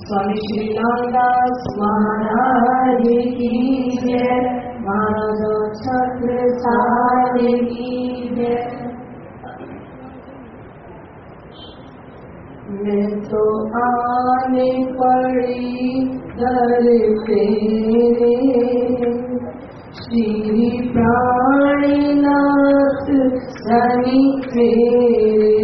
स्वामी श्रीरामदास महाराज की जय माधव छत्र सारे की जय मैं तो आने पड़ी दर तेरे श्री प्राणनाथ सनी तेरे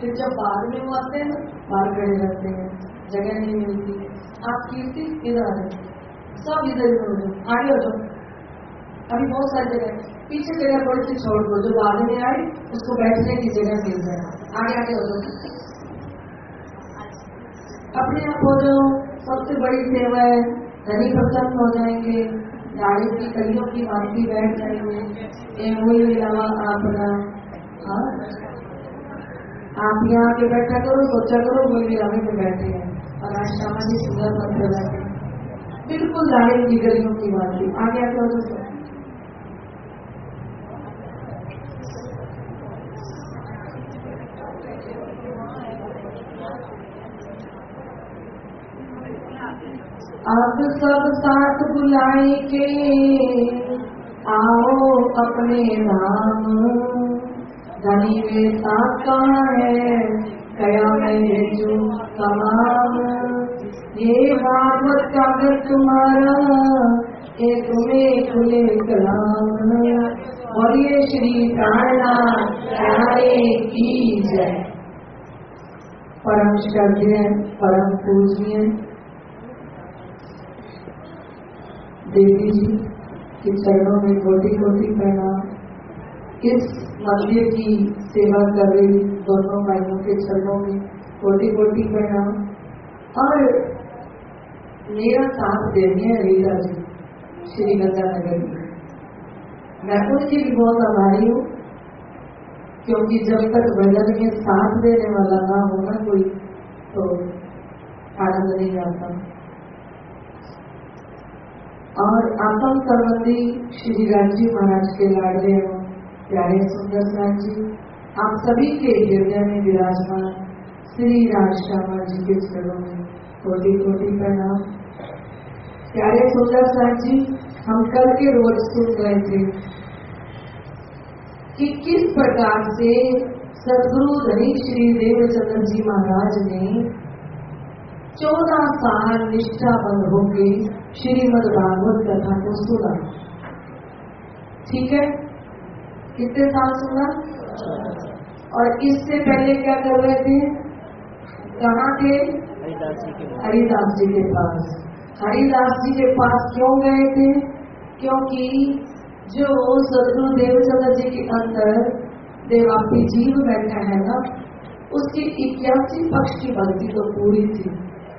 फिर जब बाद में वो आते हैं, बाहर खड़े रहते हैं, जगह नहीं मिलती। आप कीर्ति इधर आ जाए सब इधर इधर हो। जाओ आगे हो जाओ। अभी बहुत सारी जगह पीछे जगह थोड़ी सी छोड़ दो। जो बाद में आई, उसको बैठने की जगह मिल जाए आगे आगे हो जाओ। अपने आप हो जाओ। सबसे बड़ी सेवा है। धनी प्रसन्न हो जाएँगे। गाड़ी की कलियों की माफ़ी बैठ जाएँगे। वही मिलावा हाँ? आप यहाँ आके बैठा करो, सोचा करो वही मिलावे में बैठे हैं। और आज शामा जी, सुंदर पत्र बैठे बिल्कुल गाड़ी की गलियों की माफ़ी आगे आगे हो जाओ अब सब साथ बुलाए के आओ अपने नाम धनी में साथ कहाँ है कया मैं भेजू तमाम ये भागवत कागज़ तुम्हारा ये तुम्हें खुले कलाम और ये श्री प्राणनाथ की जय। परम श्रद्धेय, परम पूजनीय देवी जी के चरणों में कोटि कोटि प्रणाम। इस मंदिर की सेवा कर रही दोनों भाइयों के चरणों में कोटि कोटि प्रणाम। और मेरा साथ देनी है रीता जी, श्री गंगानगर में। मैं उनकी भी बहुत आभारी हूँ, क्योंकि जब तक भजन में साथ देने वाला ना होना कोई तो आनंद नहीं आता। और आसम संबंधी श्री राज़ी महाराज के लाडले एवं प्यारे सुंदर साथ जी, आप सभी के हृदय में विराजमान श्री राज श्यामा जी के चरणों में कोटि कोटि प्रणाम। प्यारे सुंदर साथ जी, हम कल के रोज सुन गए थे कि किस प्रकार से सदगुरु धनी श्री देवचंद्र जी महाराज ने चौदह साल निष्ठा बंद होके श्रीमद भागवत कथा को सुना। ठीक है? कितने साल सुना और इससे पहले क्या कर रहे थे? कहाँ थे? हरिदास जी के पास। हरिदास जी के पास। क्यों गए थे? क्योंकि जो सदगुरु देवचंद्र जी के अंदर देवापी जीव बैठा है ना उसकी इक्यासी पक्ष की भक्ति तो पूरी थी।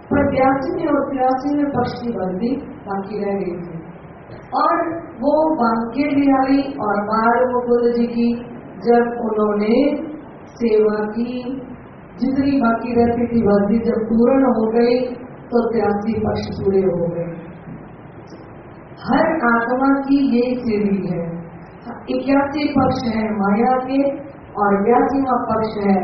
पर बयासी में और तिरासी में पक्ष की भक्ति बाकी रह गई थी। और वो बांके बिहारी और बाल मुकुंद जी की, जब उन्होंने सेवा की, जितनी बाकी रहती थी भक्ति जब पूर्ण हो गई तो तिरासी पक्ष पूरे हो गए। हर आत्मा की ये सीढ़ी है। इक्यासी पक्ष है माया के और बयासीवा पक्ष है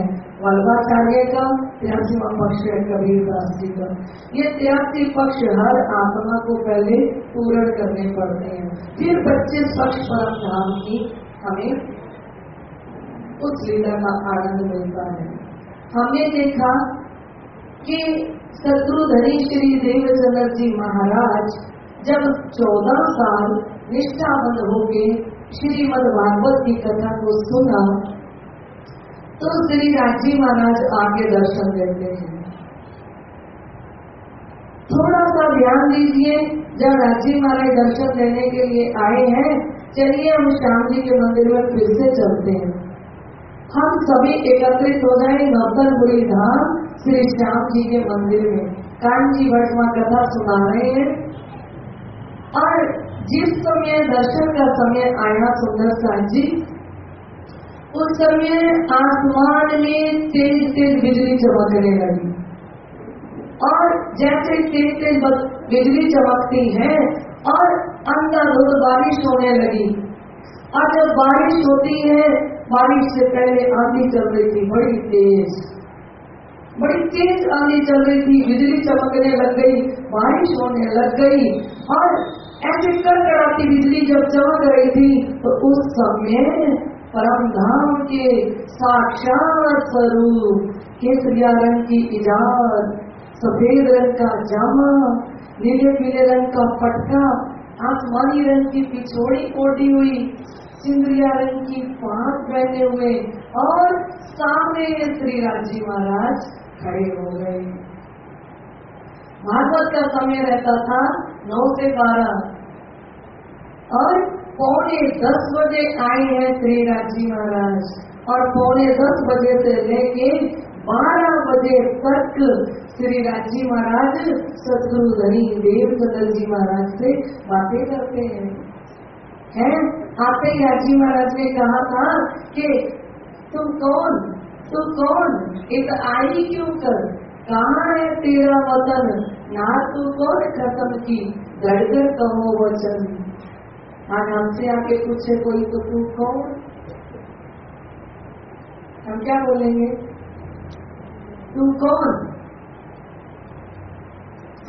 वल्लभाचार्य का तिरासीवा पक्ष है कबीर दास जी का ये तिरासी पक्ष हर आत्मा को पहले पूर्ण करने पड़ते हैं। फिर पच्चीस पक्ष परम धाम की हमें उस लीला का आनंद मिलता है। हमने देखा कि धनी श्री देवचंद्र जी महाराज जब चौदह साल निष्ठाबंद हो गए श्रीमद भागवत की कथा को सुना तो श्री राज़ी महाराज आके दर्शन देते हैं। थोड़ा सा ध्यान दीजिए, जब राज़ी महाराज दर्शन देने के लिए आए हैं, चलिए हम श्याम जी के मंदिर में फिर से चलते हैं। हम सभी एकत्रित हो जाए नौतनपुरी धाम श्री श्याम जी के मंदिर में। कांची वर्तमा कथा सुना रहे हैं। और जिस समय दर्शन का समय आया, सुंदर साथ जी उस समय आसमान में तेज तेज बिजली चमकने लगी। और जैसे तेज तेज बिजली चमकती है, और अंधाधुंध बारिश होने लगी। और जब बारिश होती है, बारिश से पहले आंधी चल रही थी, बड़ी तेज। बड़ी तेज आंधी चल रही थी, बिजली चमकने लग गई, बारिश होने लग गई। और ऐसे कड़कड़ाती बिजली जब चमक रही थी तो उस समय परम धाम के साक्षात स्वरूप, केसरिया रंग की इजाद, सफ़ेद रंग का जामा, नीले पीले रंग का पटका, आसमानी रंग की पिछोड़ी ओढ़ी हुई, सिंदरिया रंग की पाँच पहने हुए और सामने श्री राज़ी महाराज खड़े हो गए। भागवत का समय रहता था नौ से बारह और पौने दस बजे आई है श्री राज़ी महाराज और पौने दस बजे से लेके बारह बजे तक श्री राज़ी महाराज सतगुरु धनी देव चंद्र जी महाराज से बातें करते हैं। हैं? ही राज़ी महाराज ने कहा था कि तुम कौन? तुम कौन? एक आई क्यों कर? कहा है तेरा वतन? ना तू कौन खत्म की? गड़गड़ कहो वचन। आज हमसे आके पूछे कोई तो तू कौन हम क्या बोलेंगे? तू कौन?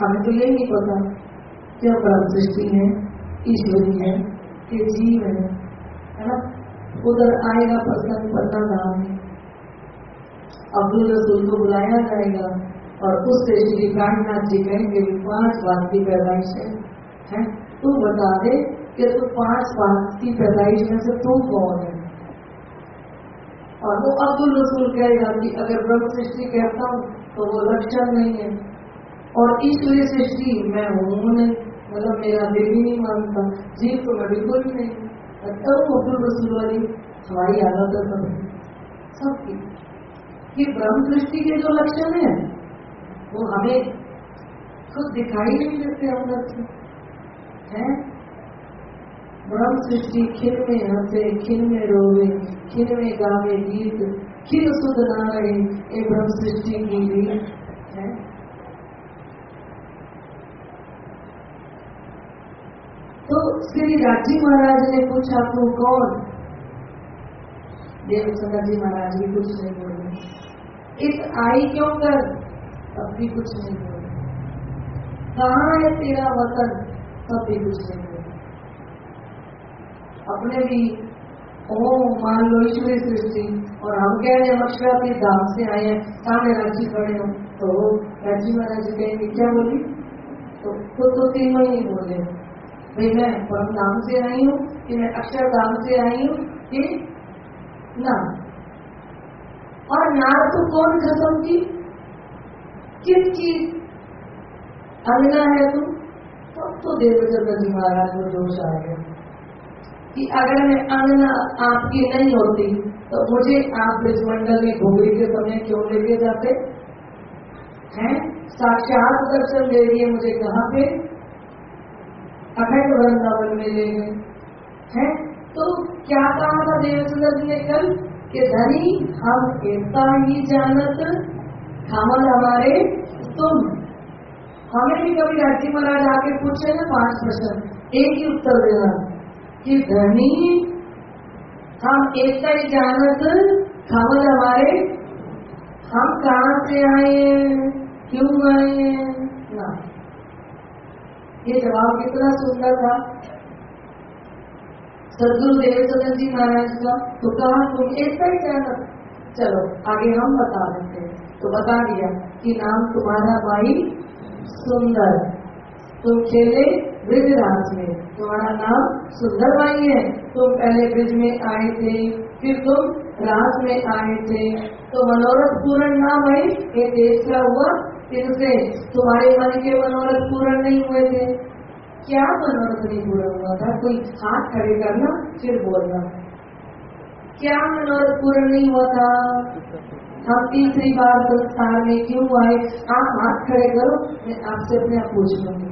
हमें तो ये नहीं पता क्या परम सृष्टि है, ईश्वरी है, कि जीव है है ना? उधर आएगा प्रसंग पता है अब्दुल रसूल को बुलाया जाएगा और उससे श्री कांतनाथ जी कहेंगे, पाँच बात की पैदाइश है? तू बता दे कि तू पाँच बात की पैदाइश में से तू कौन है? और वो अब्दुल रसूल कहेगा कि अगर ब्रह्म सृष्टि कहता हूँ तो वो लक्षण नहीं है। और ईश्वरीय सृष्टि मैं हूँ नहीं मतलब मेरा ही नहीं मानता, जीव तो मैं बिल्कुल भी नहीं। तो अब्दुल रसूल वाली हमारी हालत है सब सबकी कि ब्रह्म सृष्टि के जो लक्षण है, वो हमें खुद दिखाई नहीं देते अंदर से। है? ब्रह्म सृष्टि, खिल में हंसे, खिल में रोवे, खिल में गावे गीत, खिल सुध नारायण ये ब्रह्म सृष्टि की रीत है। तो श्री राज़ी महाराज ने पूछा, तू कौन? देव जी महाराज भी कुछ नहीं बोले। इस आई क्यों कर? तब भी कुछ नहीं बोले। कहा है तेरा वतन? तब भी कुछ नहीं अपने भी ओ मान लो, ईश्वरी सृष्टि, और हम कह रहे हैं अक्षराती धाम से आए हैं, सामने राज्य खड़े हो तो राज्य महाराज कहेंगे, क्या बोली? तो खुद तो तीन ही बोले भाई मैं परम धाम से आई हूँ, कि मैं अक्षर धाम से आई हूँ, कि ना। और नार तो कौन खत्म की? किस किसकी अंगना है तुम तब तो देवचंद्र जी महाराज को जोश आ गया। कि अगर मैं अंगना आपकी नहीं होती तो मुझे आप ब्रजमंडल में घोगरी के समय क्यों लेके जाते? हैं? साक्षात दर्शन दे दिए मुझे कहाँ पे? अखंड वृंदावन में ले गए। हैं? तो क्या कहा था देवचंद्र जी ने कल? कि धनी, हम एकता ही जानत खामल हमारे तुम। हमें भी कभी राज़ी महाराज आके पूछे ना पाँच प्रश्न? एक ही उत्तर देना। कि धनी हम एक ही जानत खबर हमारे, हम कहा से आए क्यों आए ना। ये जवाब कितना सुंदर था। सदगुरु देवचंद्र जी महाराज का तो कहा, तुम एक ही जानत। चलो, आगे हम बता देते हैं। तो बता दिया कि नाम तुम्हारा भाई सुंदर। तुम खेले ब्रिजराज में। तुम्हारा नाम सुंदर भाई है। तुम पहले ब्रिज में आए थे, फिर तुम राज में आए थे। तो मनोरथ पूर्ण ना भाई ये देश का हुआ? इनसे तुम्हारे मन के मनोरथ पूर्ण नहीं हुए थे। क्या मनोरथ नहीं पूर्ण हुआ था? कोई हाथ खड़े करना, फिर बोलना। क्या मनोरथ पूर्ण नहीं हुआ था? हम तीसरी बार संस्थान में क्यों आए? आप हाथ खड़े करो, मैं आपसे अपने आप पूछ लूँगी।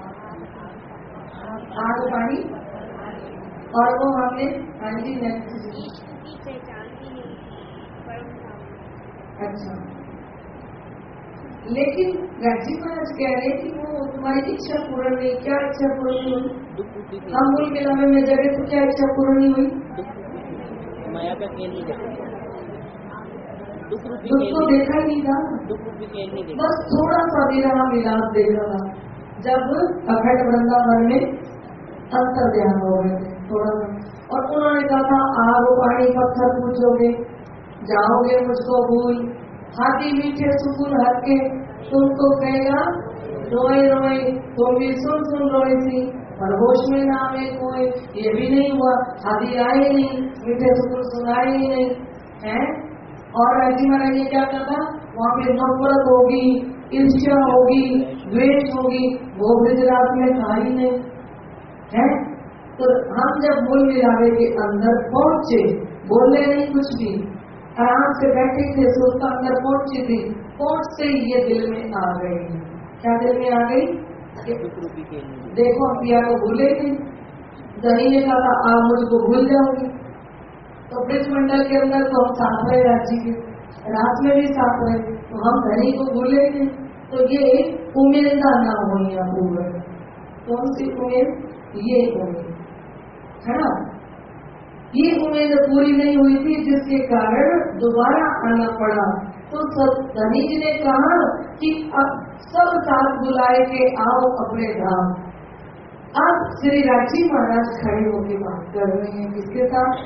आग पानी और वो हमने अच्छा। लेकिन राज़ी महाराज कह रहे कि वो तुम्हारी इच्छा पूर्ण नहीं क्या इच्छा पूर्ण हुई? हम मूल मिलावे में जगह तो क्या इच्छा पूर्ण नहीं हुई? माया का खेल देखा। खेल तो देखा ही नहीं था बस थोड़ा सा रहा मिलाप देख रहा। था जब अखंड वृंदावन में अंतर ध्यान हो। गए थोड़ा और उन्होंने कहा था, आग पानी पत्थर पूछोगे, जाओगे मुझको भूल। हाथी मीठे सुकून हट के तुमको कहेगा, रोए रोए, तुम भी सुन सुन रोए थी। पर होश में ना आवे कोई, ये भी नहीं हुआ। हाथी आए नहीं, मीठे सुकून सुनाए ही नहीं। है? और राज़ी महाराज ने क्या कहा था? वहाँ पे नफरत होगी ईर्ष्या होगी, द्वेष होगी, वो गुजरात में था ही नहीं। है तो हम जब मूल मिलावे के अंदर पहुँचे बोले नहीं कुछ भी, आराम से बैठे थे, सोचता अंदर पहुँची थी पहुँचते ही ये दिल में आ गई क्या दिल में आ गई? दुख, हम पिया को भूले थे दही ने कहा था, आप मुझको भूल जाओगे। तो ब्रिज मंडल के अंदर तो हम साथ रहे राज्य के। रात में भी साथ रहे तो हम धनी को भूले थे। तो ये उम्मीदा ना हुई पूर्ण कौन सी उम्मीद ये उम्मीद है ना? ये उम्मीद पूरी नहीं हुई थी, जिसके कारण दोबारा आना पड़ा तो सब धनी जी ने कहा कि अब सब साथ बुलाए के आओ अपने धाम। अब श्री राज़ी महाराज खड़े होकर बात कर रहे हैं। किसके साथ?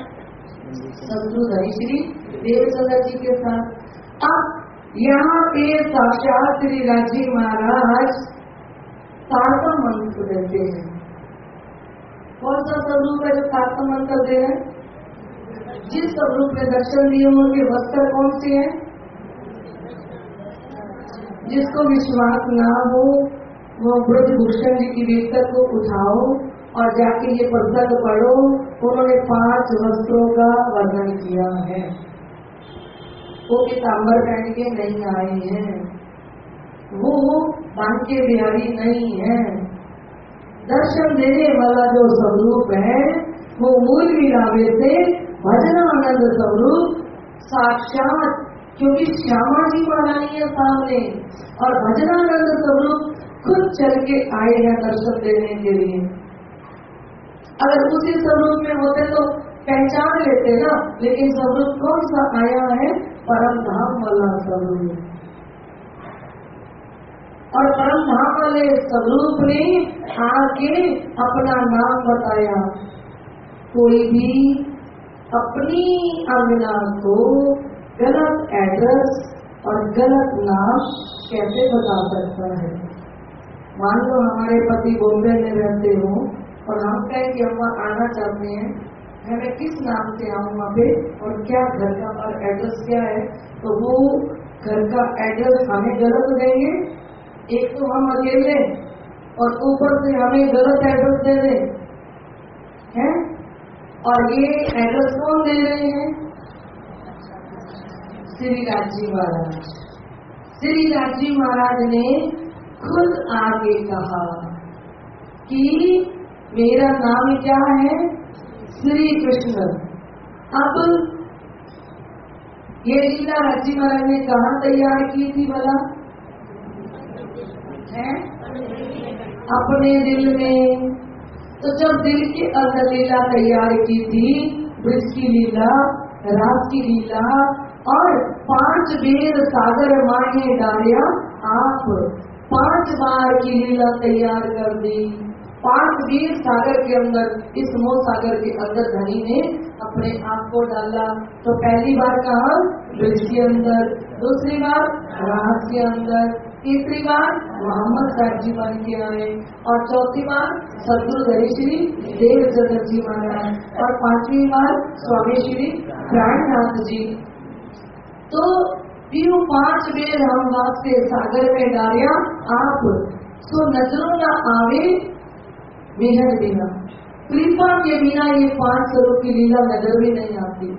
सदगुरु धनी श्री देवचंद्र जी के साथ। अब यहाँ पे साक्षात श्री राज़ी महाराज तारतम मंत्र देते हैं। कौन सा स्वरूप है जो तारतम मंत्र दे रहे हैं, जिस स्वरूप में दर्शन दिए उनके वस्त्र कौन से हैं? जिसको विश्वास ना हो वो ब्रज भूषण जी की वीरता को उठाओ और जाके ये पुस्तक पढ़ो, उन्होंने पाँच वस्त्रों का वर्णन किया है। वो पीताम्बर पहन के नहीं आए हैं। वो बांके बिहारी नहीं है। दर्शन देने वाला जो स्वरूप है, वो मूल विरावे से भजनानंद स्वरूप साक्षात, क्योंकि श्यामा जी महारानी है सामने और भजनानंद स्वरूप खुद चल के आए हैं दर्शन देने के लिए। अगर उसी स्वरूप में होते तो पहचान लेते ना, लेकिन स्वरूप कौन सा आया है? परम धाम वाला स्वरूप। और परम वाले स्वरूप ने आके अपना नाम बताया। कोई भी अपनी अंगना को गलत एड्रेस और गलत नाम कैसे बता सकता है? मान लो हमारे पति बॉम्बे में रहते हो और हम कहें कि हम आना चाहते हैं। मैं किस नाम से आऊँ वहाँ पे और क्या घर का और एड्रेस क्या है? तो वो घर का एड्रेस हमें गलत देंगे एक तो हम अकेले और ऊपर से हमें गलत एड्रेस दे दें। हैं? और ये एड्रेस कौन दे रहे हैं? श्री राज़ी महाराज। श्री राज़ी महाराज ने खुद आगे कहा कि मेरा नाम क्या है? श्री कृष्ण। अब ये लीला राज़ी महाराज ने कहा तैयार की थी भला? अपने दिल में। तो जब दिल की अंदर लीला तैयार की थी, ब्रज की लीला, रात की लीला, और पाँच बेर सागर माहे डालिया आप पाँच बार की लीला तैयार कर दी। पाँच वीर सागर के अंदर, इस मोह सागर के अंदर धनी ने अपने आप को डाला। तो पहली बार कहा, ब्रिज के अंदर, दूसरी बार, रात के अंदर। तीसरी बार मोहम्मद साहब जी बन के आए और चौथी बार सदगुरु धरी श्री देव चंद्र जी महाराज और पांचवी बार स्वामी श्री प्राणनाथ जी। तो तीनों पाँच बेर हम वास्ते सागर में डालिया, आप सो नज़रों न आवे, मेहर बिना। कृपा के बिना ये पाँच स्वरूप की लीला नज़र भी नहीं आती।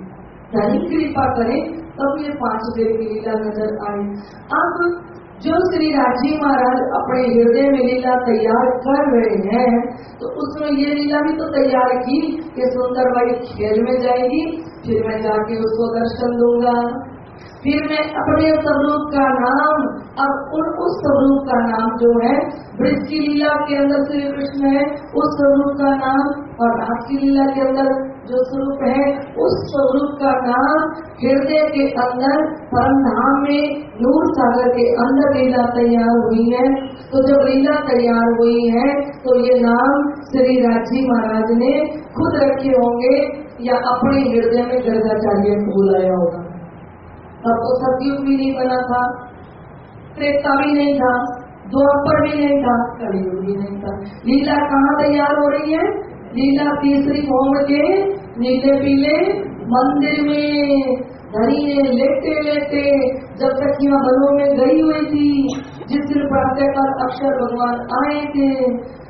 धनी कृपा करें, तब ये पाँच बेर की लीला नज़र आए। अब जो श्री राजीव महाराज अपने हृदय में लीला तैयार कर रहे हैं तो उसमें ये लीला भी तो तैयार की कि सुंदर बाई खेल में जाएगी, फिर मैं जाके उसको दर्शन दूँगा। फिर मैं अपने स्वरूप का नाम, अब उन उस स्वरूप का नाम जो है, ब्रज की लीला के अंदर श्री कृष्ण है, उस स्वरूप का नाम और रास की लीला के अंदर जो स्वरूप है, उस स्वरूप का नाम हृदय के अंदर परम धाम में, नूर सागर के अंदर लीला तैयार हुई है। तो जब लीला तैयार हुई है तो ये नाम श्री राज़ी महाराज ने खुद रखे होंगे या अपने हृदय में गर्गाचार्य को बुलाया होगा। तब तो सतयुग भी नहीं बना था। त्रेता भी नहीं था, द्वापर भी नहीं था, कलयुग भी नहीं था। लीला कहाँ तैयार हो रही है? लीला तीसरी होम के नीले पीले, मंदिर में धनी ने लेटे लेटे, जब तक यहाँ बनों में गई हुई थी, जिस दिन प्रातःकाल अक्षर भगवान आए थे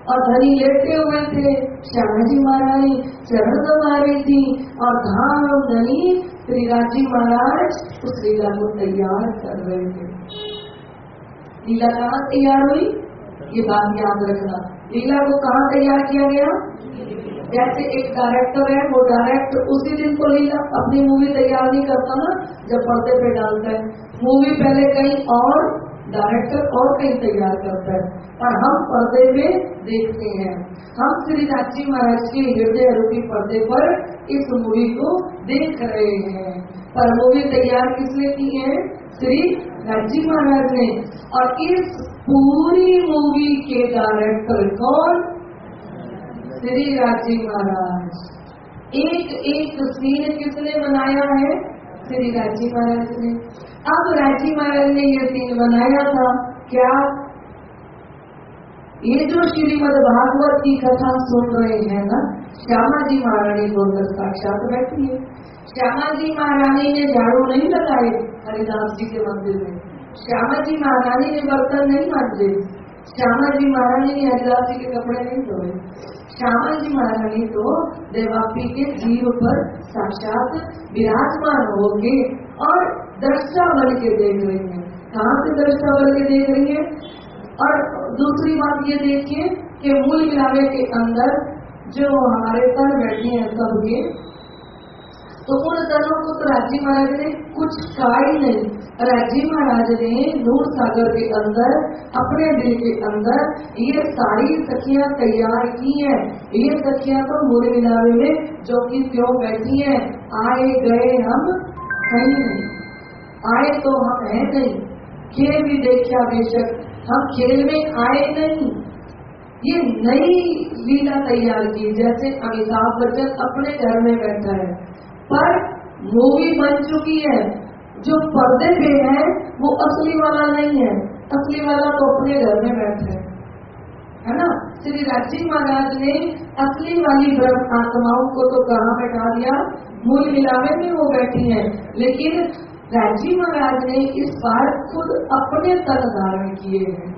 और धनी लेटे हुए थे श्यामा जी महारानी चरण दबा रही थी और धाम धनी श्री राज़ी महाराज उस लीला को तैयार कर रहे थे। लीला कहाँ तैयार हुई? ये बात याद रखना। लीला को कहाँ तैयार किया गया? जैसे एक डायरेक्टर है, वो डायरेक्ट उसी दिन को लीला अपनी मूवी तैयार नहीं करता ना, जब पर्दे पे डालता है। मूवी पहले कहीं और डायरेक्टर और कहीं तैयार करता है। और हम पर्दे में देखते हैं। हम श्री राज़ी महाराज के हृदय रूपी पर्दे पर इस मूवी को देख रहे हैं। पर मूवी तैयार किसने की है? श्री राज़ी महाराज ने। और इस पूरी मूवी के डायरेक्टर कौन? श्री राज़ी महाराज। एक एक सीन किसने बनाया है? श्री राज़ी महाराज ने। अब राज़ी महाराज ने यह सीन बनाया था, क्या? ये जो श्रीमद भागवत की कथा सुन रहे हैं ना श्यामा जी महारानी बोलकर साक्षात बैठी है। श्यामा जी महारानी ने झाड़ू नहीं लगाए हरिदास जी के मंदिर में। श्यामा जी महारानी ने बर्तन नहीं मांजे। श्यामा जी महारानी ने हरिदास जी के कपड़े नहीं धोए। श्यामा जी महारानी तो देवापी के जीव पर साक्षात विराजमान होंगे और दृष्टा बन के देख रही है। कहाँ से दृष्टा बन के देख रही है? और दूसरी बात ये देखिए कि मूल मिलावे के अंदर जो हमारे पर बैठे हैं सबके तो तनों को तो राज़ी महाराज ने कुछ ही नहीं। राज़ी महाराज ने नूर सागर के अंदर, अपने दिल के अंदर ये सारी सखियाँ तैयार की हैं। ये सखियाँ तो मूल मिलावे में जो कि क्यों बैठी हैं? आए गए हम कहीं नहीं। आए तो हम है नहीं। खेल भी देखा बेशक, हम खेल में आए नहीं। ये नई लीला तैयार की, जैसे अमिताभ बच्चन अपने घर में बैठा है। पर मूवी बन चुकी है। जो पर्दे पे है, वो असली वाला नहीं है। असली वाला तो अपने घर में बैठे। है है ना? श्री राजीव महाराज ने असली वाली ब्रह्म आत्माओं को तो कहा बैठा दिया? मूल मिलावे में वो बैठी है। लेकिन राजीव महाराज ने इस बार खुद अपने तन धारण किए हैं।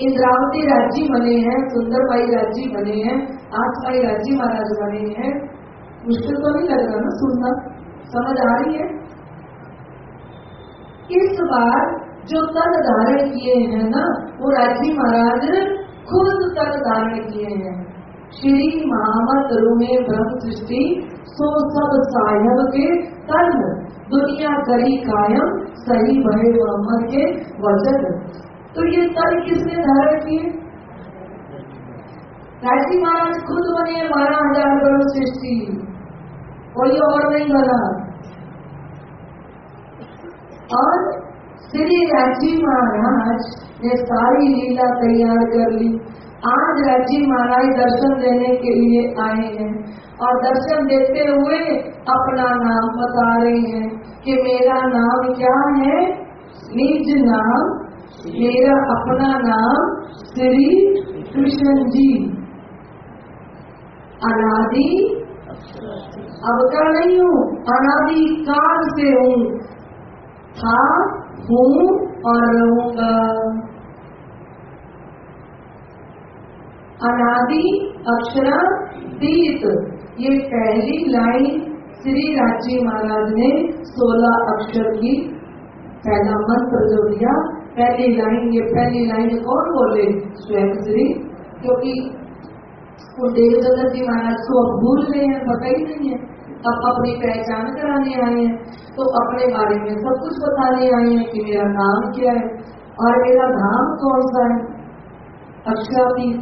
इंद्रावती राज़ी बने हैं सुंदर भाई राज़ी बने हैं आज भाई राज़ी महाराज बने हैं। मुश्किल तो नहीं लग रहा ना, सुनना। समझ आ रही है? इस बार जो तन धारण किए हैं ना, वो राज़ी महाराज खुद तन धारण किए हैं। श्री महामत में ब्रह्म सृष्टि सो सब साहेब के तन, दुनिया करी कायम, सही भय मोहम्मद के वचन। तो ये तल किसने धारण किए? राज़ी महाराज खुद बने बारह हज़ार ब्रह्म सृष्टि कोई और नहीं बना। और श्री राज़ी महाराज ने सारी लीला तैयार कर ली। आज राज़ी महाराज दर्शन देने के लिए आए हैं और दर्शन देते हुए अपना नाम बता रहे हैं कि मेरा नाम क्या है? निज नाम, मेरा अपना नाम श्री कृष्ण जी। अनादि अब का नहीं हूँ अनादि काल से हूँ। था, हूँ और रहूँगा। अनादि, अक्षरा तीत ये पहली लाइन श्री राज़ी महाराज ने सोलह अक्षर की पहला मंत्र जो दिया। पहली लाइन, ये पहली लाइन कौन बोले स्वयं श्री, क्योंकि वो देवदत्त जी महाराज को अब भूल गए हैं, पता ही नहीं है। अब अपनी पहचान कराने आए हैं। तो अपने बारे में सब कुछ बताने आए हैं कि मेरा नाम क्या है और मेरा धाम कौन सा है? अक्षरातीत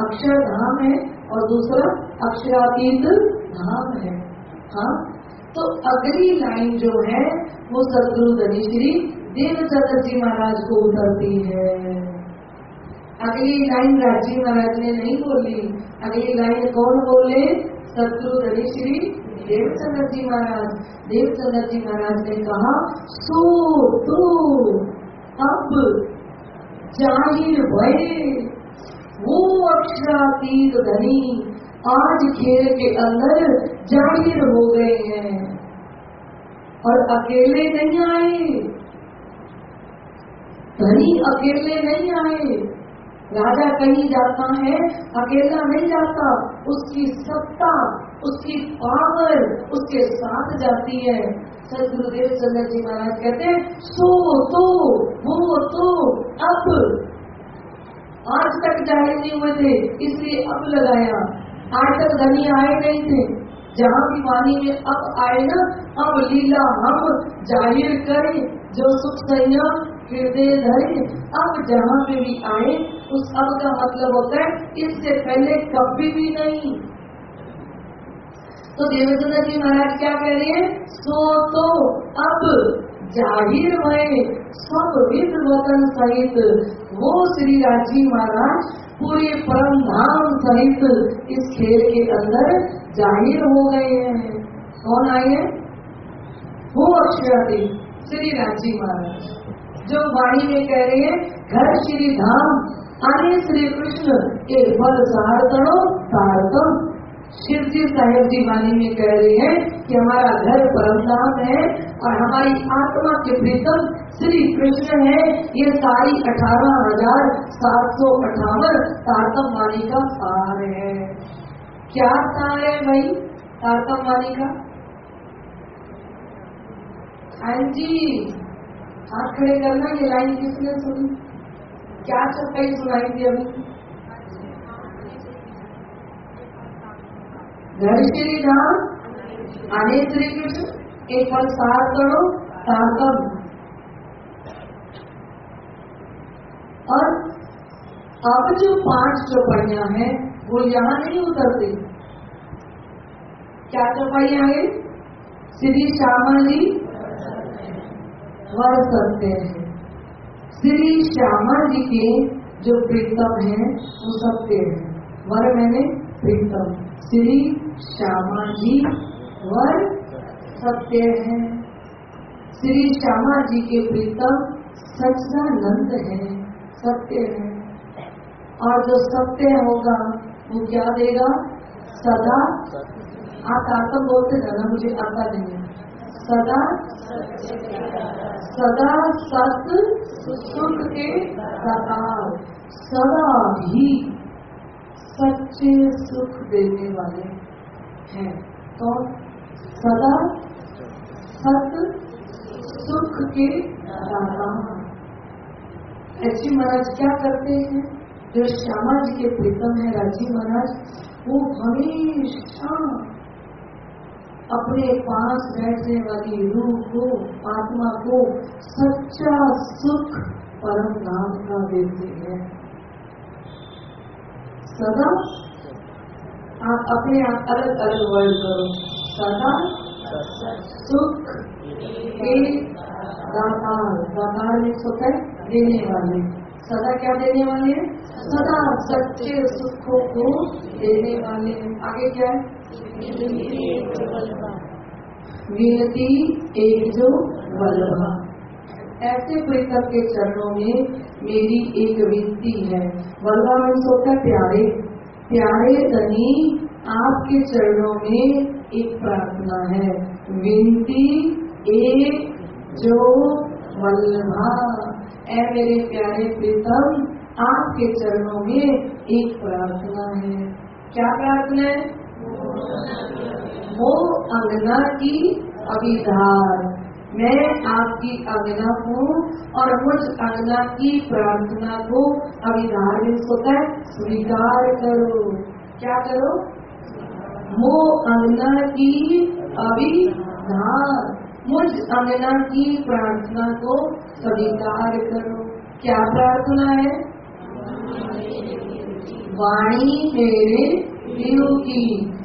अक्षर धाम है और दूसरा अक्षरातीत धाम है। हाँ? तो अगली लाइन जो है, वो शत्रु श्री देवचंद्र जी महाराज को उतरती है। अगली लाइन राज़ी महाराज ने नहीं बोली। अगली लाइन कौन बोले? शत्रु श्री देवचंद्र जी महाराज। देवचंद्र जी महाराज ने कहा, सो तो अब ज़ाहिर भय, वो अक्षरातीत धनी, आज खेल के अंदर ज़ाहिर हो गए हैं। और अकेले नहीं आए। धनी अकेले नहीं आए। राजा कहीं जाता है, अकेला नहीं जाता। उसकी सत्ता, उसकी पावर उसके साथ जाती है। सदगुरुदेव चंद्र जी महाराज कहते हैं, सो तो वो तो अब आज तक ज़ाहिर नहीं हुए थे, इसलिए अब लगाया। आज तक धनी आए नहीं थे। जहाँ भी वाणी में अब आए ना, अब लीला हम ज़ाहिर करें। जो सुख संयम हृदय धरे, अब जहाँ पे भी आए उस अब का मतलब होता है, इससे पहले कभी भी नहीं। तो देवेंद्र जी महाराज क्या कह रहे हैं? सो तो अब ज़ाहिर भय सब विध वतन सहित, वो श्री राज़ी महाराज पूरे परम धाम सहित इस खेल के अंदर ज़ाहिर हो गए हैं। कौन आए हैं? वो अक्षरादी श्री राज़ी महाराज। जो वाणी में कह रहे हैं, घर श्री धाम श्री कृष्ण के बल सहार तारतम शिव जी साहेब जी वाणी में कह रहे हैं कि हमारा घर परमधाम है और हमारी आत्मा के प्रीतम श्री कृष्ण है। ये सारी अठारह हज़ार सात सौ अठावन तारतम वाणी का सार है। क्या सार है भाई, तारतम वाणी का? हाँ जी, हाथ खड़े करना ये लाइन किसने सुनी? क्या चप्पई सुनाई थी अभी? घर श्री धाम आने श्री कृष्ण एक पल सार करो सार्थम और अब जो पाँच चौपाइया हैं, वो यहाँ नहीं उतरती। क्या चौपाइया है? श्री श्यामा जी वर सकते है। श्री श्यामा जी के जो प्रीतम है, वो सत्य है। वर मैंने प्रीतम। श्री श्यामा जी, वर सत्य है। श्री श्यामा जी के प्रीतम सच्चानंद है सत्य है। और जो सत्य होगा, वो क्या देगा? सदा। आप आत्म बोलते जाना मुझे आता नहीं सदा सदा सत सुख के सदा सदा ही सच्चे सुख देने वाले हैं। तो सदा सत सुख के दाता ऐसी महाराज क्या करते हैं? जो श्यामा जी के प्रीतम है राज़ी महाराज, वो हमेशा अपने पास बैठने वाली रूह को, आत्मा को सच्चा सुख परम नाम का देते हैं। सदा आप अपने आप अलग अलग वर्ड करो। सदा सुख के सुख है, देने वाले। सदा क्या देने वाले हैं? सदा सच्चे सुखों को देने वाले आगे क्या है? विनती एक जो वल्लभा। ऐसे प्रीतम के चरणों में मेरी एक विनती है। वल्लभा, में सोता प्यारे प्यारे धनी, आपके चरणों में एक प्रार्थना है। विनती एक जो वल्लभा। ऐ मेरे प्यारे प्रीतम, आपके चरणों में एक प्रार्थना है। क्या प्रार्थना है? वो अंगना की अभिधार मैं आपकी अंगना हूँ और मुझ अंगना की प्रार्थना को अभिधार होता है स्वीकार करो। क्या करो? वो अंगना की अभिधार मुझ अंगना की प्रार्थना को स्वीकार करो। क्या प्रार्थना है? वाणी मेरे जीव की।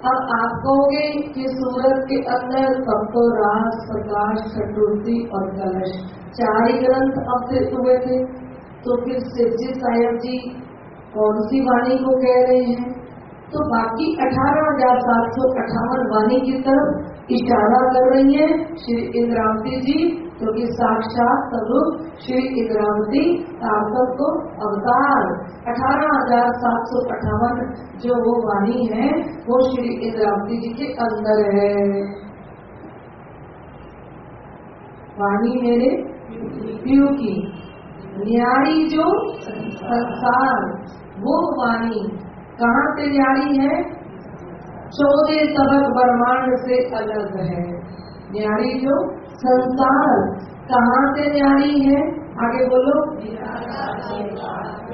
अब आप कहोगे कि सूरत के अंदर सबको रास, प्रकाश कटुर्ती और कलश, चार ही ग्रंथ अवतरित हुए थे। तो फिर शिवजी साहेब जी कौन सी वाणी को कह रहे हैं? तो बाकी अठारह हज़ार सात सौ अठावन वाणी की तरफ़ इशारा कर रही है श्री इंद्रावती जी। क्योंकि साक्षात स्वरूप श्री इंद्रावती सार्थक को अवतार। अठारह हज़ार सात सौ अठावन जो वो वाणी है, वो श्री इंद्रावती जी के अंदर है। वाणी मेरे पीयू की। न्यारी जो संसार, वो वाणी। कहाँ से न्यारी है? चौदह तबक ब्रह्मांड से अलग है। न्यारी जो संसार। कहाँ से न्यारी है? आगे बोलो।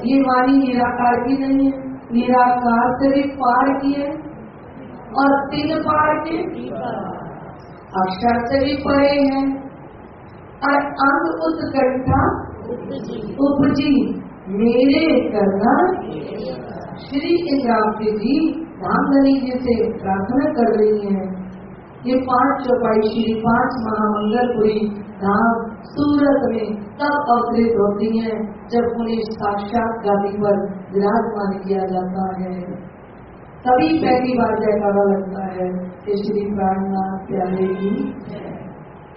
ये वाणी निराकार की नहीं है। निराकार से भी पार की है और तीन पार के। अक्षर से भी परे है। और अंग उत्कंठा उपजी। मेरे करना श्री इंद्रावती जी रामधनी जी से प्रार्थना कर रही हैं। ये पाँच चौपाई श्री पाँच महामंगलपुरी धाम सूरत में तब अवतरित होती है, जब उन्हें साक्षात गादी पर विराजमान किया जाता है। तभी पहली बार जयकारा लगता है, कि श्री प्राणनाथ प्यारे की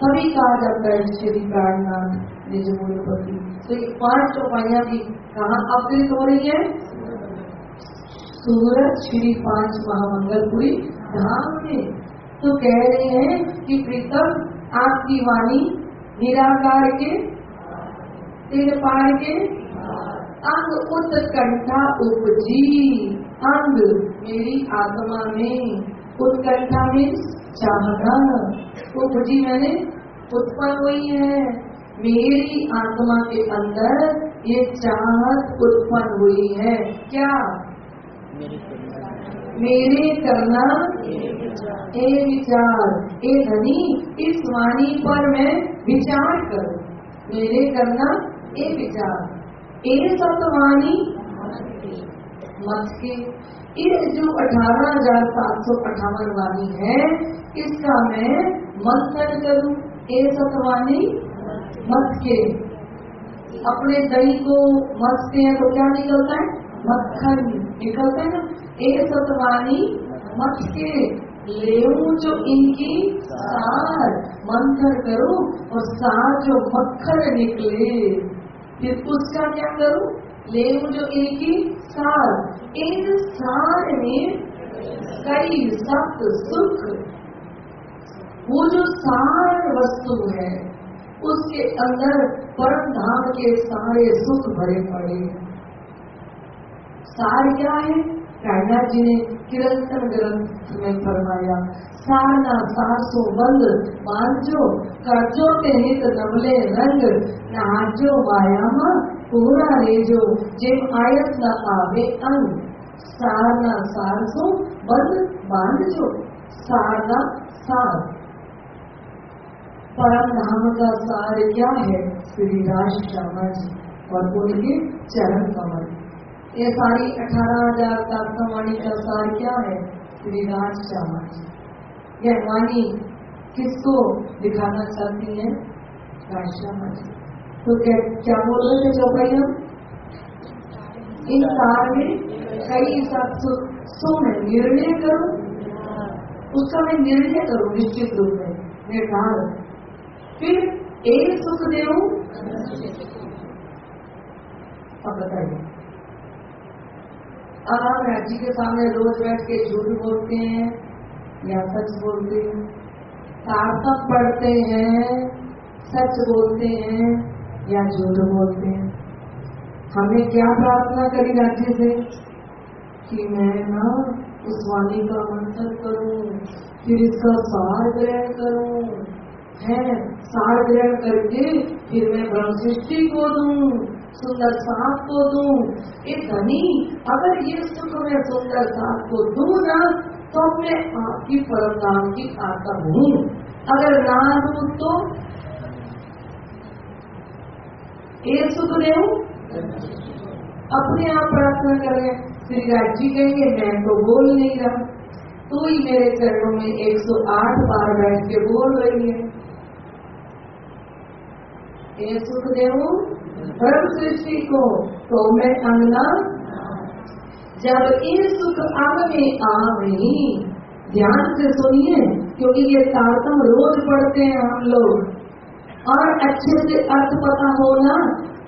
तभी कहा जाता है, श्री प्राणनाथ निज मूलपति तो ये पाँच चौपाइया भी कहाँ अवतरित हो रही है? सूरत श्री पाँच महामंगलपुरी धाम में। तो कह रहे हैं कि प्रीतम, आपकी वाणी निराकार के तीन पार के अंग उत्कंठा उपजी अंग मेरी आत्मा में उत्कंठा में चाहना उपजी मैंने उत्पन्न हुई है। मेरी आत्मा के अंदर ये चाहत उत्पन्न हुई है। क्या? मेरे करना ए विचार ए धनी, इस वाणी पर मैं विचार करूँ। मेरे करना ए विचार ए सतवाणी मत के। ये जो अठारह हज़ार सात सौ अठावन वाणी है, इसका मैं मंथन करूँ ए सतवाणी मत के। अपने दही को मस्ते हैं तो क्या निकलता है? मक्खन। निकलता है ना? सतवानी मत के ले जो इनकी सार, मंथन करो और सार जो मक्खन निकले। फिर उसका क्या करूँ? ले जो इनकी सार। इन सार में कई सत सुख वो जो सार वस्तु है, उसके अंदर परम धाम के सारे सुख भरे पड़े। सार क्या है? कायनाथ जी ने किरंतन ग्रंथ में फरमाया सारना सासो बंद मांझो करजो के हित नमले रंग नाजो मायामा पूरा रेजो जेम आयत न आवे अंग सारना सारसो बंद बांधजो सारना सार परम धाम का सार क्या है श्री राज शर्मा जी और उनके चरण कमल ये सारी अठारह हज़ार तात्वाणी का सार क्या है? श्री राज श्यामा यह वाणी किसको दिखाना चाहती है? श्यामा जी। तो क्या क्या बोल रहे थे चौपाई हम? इन सार में कई सो मैं निर्णय करूँ। उसका मैं निर्णय करूँ, निश्चित रूप में, निर्धार। फिर एक सुख देव अब बताइए। अब हम राज्य के सामने रोज बैठ के झूठ बोलते हैं, या सच बोलते हैं। सार्थक पढ़ते हैं, सच बोलते हैं, या झूठ बोलते हैं। हमने क्या प्रार्थना करी राज्य से? कि मैं ना उस वाणी का मंथन करूँ, फिर इसका सार ग्रहण करूँ। है, सार ग्रहण करके फिर मैं ब्रह्म सृष्टि को दूँ। सुंदर सांप को दू एक धनी अगर ये सुख में सुंदर सांप को दू ना तो मैं आपकी परम नाम की आता हूँ अगर ना दूँ तो ये सुख दे अपने आप प्रार्थना करें श्री राज जी कहेंगे मैं तो बोल नहीं रहा तू ही मेरे चरणों में 108 बार बैठ के बोल रही है। ये सुख देऊ धर्म सृष्टि को तो मैं अंगना जब ये सुख अंग में आ गई, ध्यान से सुनिए, क्योंकि ये तारतम रोज पढ़ते हैं हम लोग। और अच्छे से अर्थ पता होना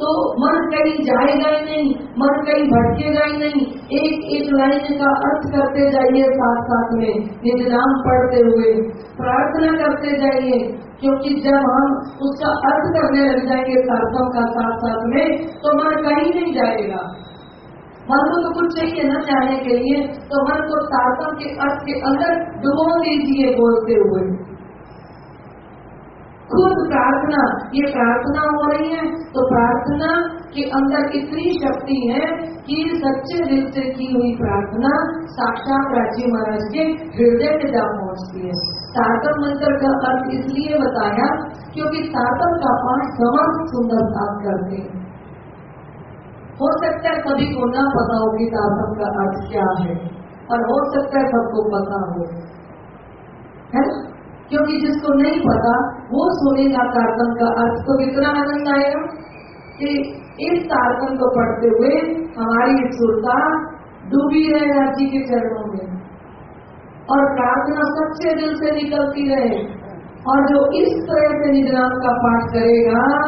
तो मन कहीं जाएगा ही नहीं, मन कहीं भटकेगा ही नहीं। एक एक लाइन का अर्थ करते जाइए साथ साथ में निज पढ़ते हुए, प्रार्थना करते जाइए, क्योंकि जब हम उसका अर्थ करने लग जाएँगे सार्थम का साथ साथ में तो मन कहीं नहीं जाएगा। मन को तो कुछ चाहिए ना चाहने के लिए तो मन को सार्थम के अर्थ के अंदर डुबो दीजिए बोलते हुए। खुद प्रार्थना, ये प्रार्थना हो रही है तो प्रार्थना के अंदर इतनी शक्ति है कि सच्चे दिल से की हुई प्रार्थना साक्षात राज़ी महाराज के हृदय में जा पहुँचती है। सार्थक मंत्र का अर्थ इसलिए बताया क्योंकि सार्थक का पाठ समस्त सुंदर साथ करते हैं। हो सकता है सभी को ना पता हो कि सार्थक का अर्थ क्या है और हो सकता है सबको पता हो। है क्योंकि जिसको नहीं पता, वो सुनेगा तारतम का अर्थ तो कितना आनंद आएगा कि इस तारतम को पढ़ते हुए हमारी सुरता डूबी रहे राज़ी के चरणों में। और प्रार्थना सच्चे दिल से निकलती रहे। और जो इस तरह से निजनाम का पाठ करेगा,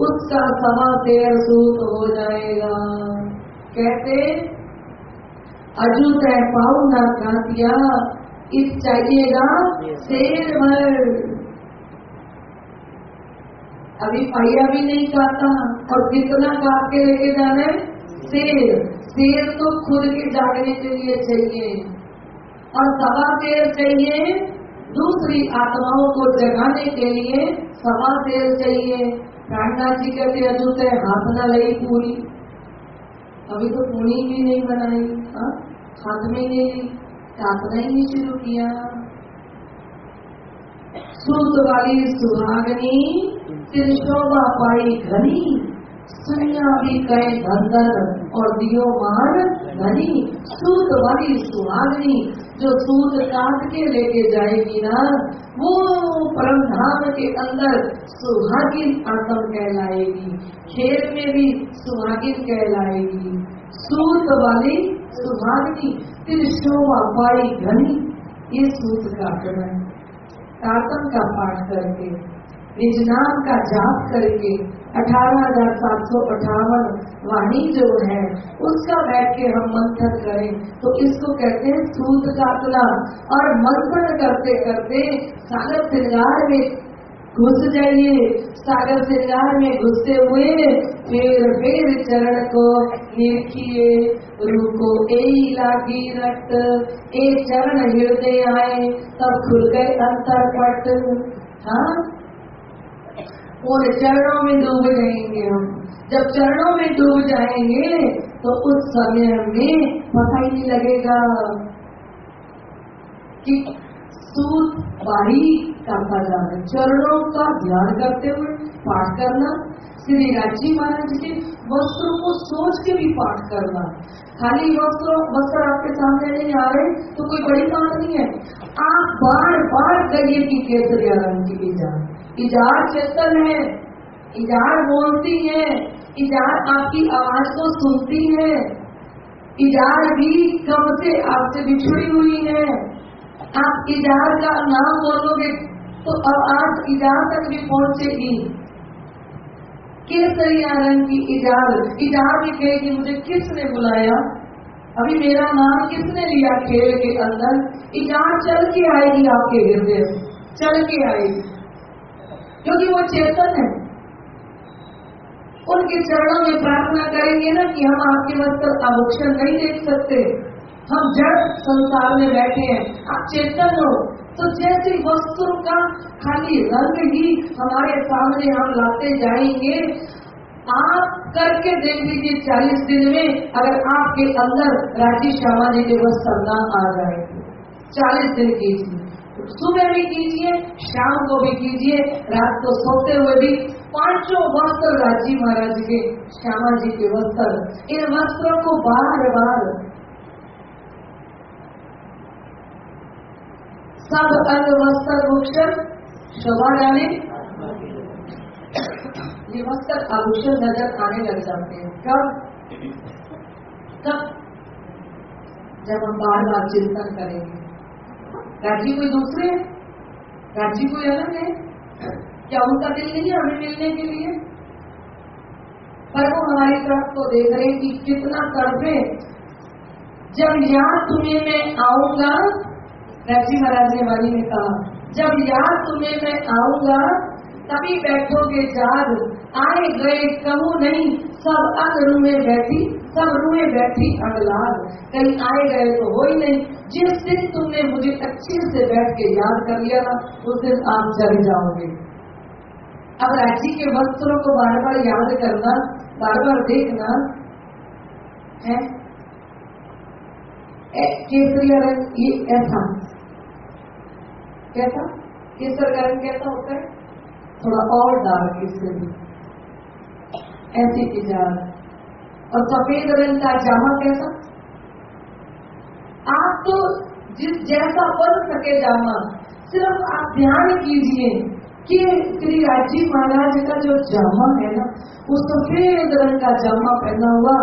उसका सवा तेर सूत हो जाएगा। कहते अजूत है पाऊ ना इस चाहिएगा शेर भर अभी पहिया भी नहीं खाता और कितना काट के लेके जाना है शेर। शेर तो खुद के जागने के लिए चाहिए। और सवा शेर चाहिए दूसरी आत्माओं को जगाने के लिए सवा शेर चाहिए। प्राणनाथ जी कहते अजूत है हाथ ना लगी पूरी। अभी तो पूरी भी नहीं बनाई हाँ? हाथ में नहीं। साधना ही शुरू किया। सूत वाली सुहागनी तिरशोभा पाई घनी सुनिया भी कहे धंधर और दियो मार घनी सूत वाली सुहागनी, जो सूत काट के लेके जाएगी ना, वो परम धाम के अंदर सुहागिन आत्म कहलाएगी। खेल में भी सुहागिन कहलाएगी। सूत वाली सुहागिनी त्रिशोभा पाई घनी ये सूत्र का है तातम का पाठ करके निज नाम का जाप करके, अठारह हज़ार सात सौ अठावन वाणी जो है, उसका बैठ के हम मंथन करें। तो इसको कहते हैं सूत कातला और मंथन करते करते सागर श्रृंगार में घुस जाइए, सागर श्रृंगार में घुसते हुए फिर फिर चरण को देखिए। रुको ए लागी रक्त एक चरण हृदय आए, तब खुल गए अंतरपट। हाँ? उन चरणों में डूब जाएँगे हम। जब चरणों में डूब जाएँगे तो उस समय में पता ही नहीं लगेगा कि सूत बारी करता जाना चरणों का ध्यान करते हुए पाठ करना, श्री राज़ी महाराज के वस्त्रों को सोच के भी पाठ करना। खाली वस्त्र वस्त्र आपके सामने नहीं आ रहे तो कोई बड़ी बात नहीं है। आप बार बार कहिए कि केसरिया रंग की इजार। इजार चेतन है, इजार बोलती है, इजार आपकी आवाज़ को सुनती है। इजार भी कब से आपसे बिछड़ी हुई है। आप इजार का नाम बोलोगे तो अब आप इजार तक भी पहुंचेगी केसरिया रंग की इजार इजार भी कहेगी मुझे किसने बुलाया? अभी मेरा नाम किसने लिया खेल के अंदर? इजार चल के आएगी आपके हृदय चल के आएगी। क्योंकि वो चेतन है। उनके चरणों में प्रार्थना करेंगे ना कि हम आपके वस्त्र आभूषण नहीं देख सकते। हम जड़ संसार में बैठे हैं। आप चेतन हो। तो जैसे वस्त्रों का खाली रंग ही हमारे सामने हम लाते जाएँगे। आप करके देख लीजिए चालीस दिन में अगर आपके अंदर राज़ी श्यामा जी के वस्त्र ना आ जाए। चालीस दिन कीजिए। सुबह भी कीजिए, शाम को भी कीजिए, रात को सोते हुए भी पाँचों वस्त्र राज़ी महाराज के श्यामा जी के वस्त्र इन वस्त्रों को बार बार सब अंग वस्त्र भूषण शोभा डाले। ये वस्त्र आभूषण नज़र आने लग जाते हैं। कब कब जब हम बार बार चिंतन करेंगे। राज्य कोई दूसरे? राज्य कोई अलग है? क्या उनका दिल नहीं है हमें मिलने के लिए? पर वो हमारी तरफ़ को देख रहे कि कितना तड़पे जब याद तुम्हें मैं आऊँगा राज़ी महाराज ने वाली ने कहा, जब याद तुम्हें मैं आऊँगा, तभी बैठोगे जाग। आए गए कहूँ नहीं, सब अग रूहे बैठी, सब रूहे बैठी अगलाग कहीं आए गए तो हो ही नहीं, जिस दिन तुमने मुझे अच्छे से बैठ के याद कर लिया ना उस दिन आप जग जाओगे। अब राज्य के वस्त्रों को बार बार याद करना बार बार देखना, है? ये ऐसा। कैसा केसर का रंग कैसा होता है थोड़ा और डार्क इससे भी ऐसी इजाज़त और सफ़ेद रंग का जामा कैसा आप तो जिस जैसा बन सके जामा, सिर्फ़ आप ध्यान कीजिए कि श्री राजीव महाराज का जो जामा है ना, वो सफ़ेद रंग का जामा पहना हुआ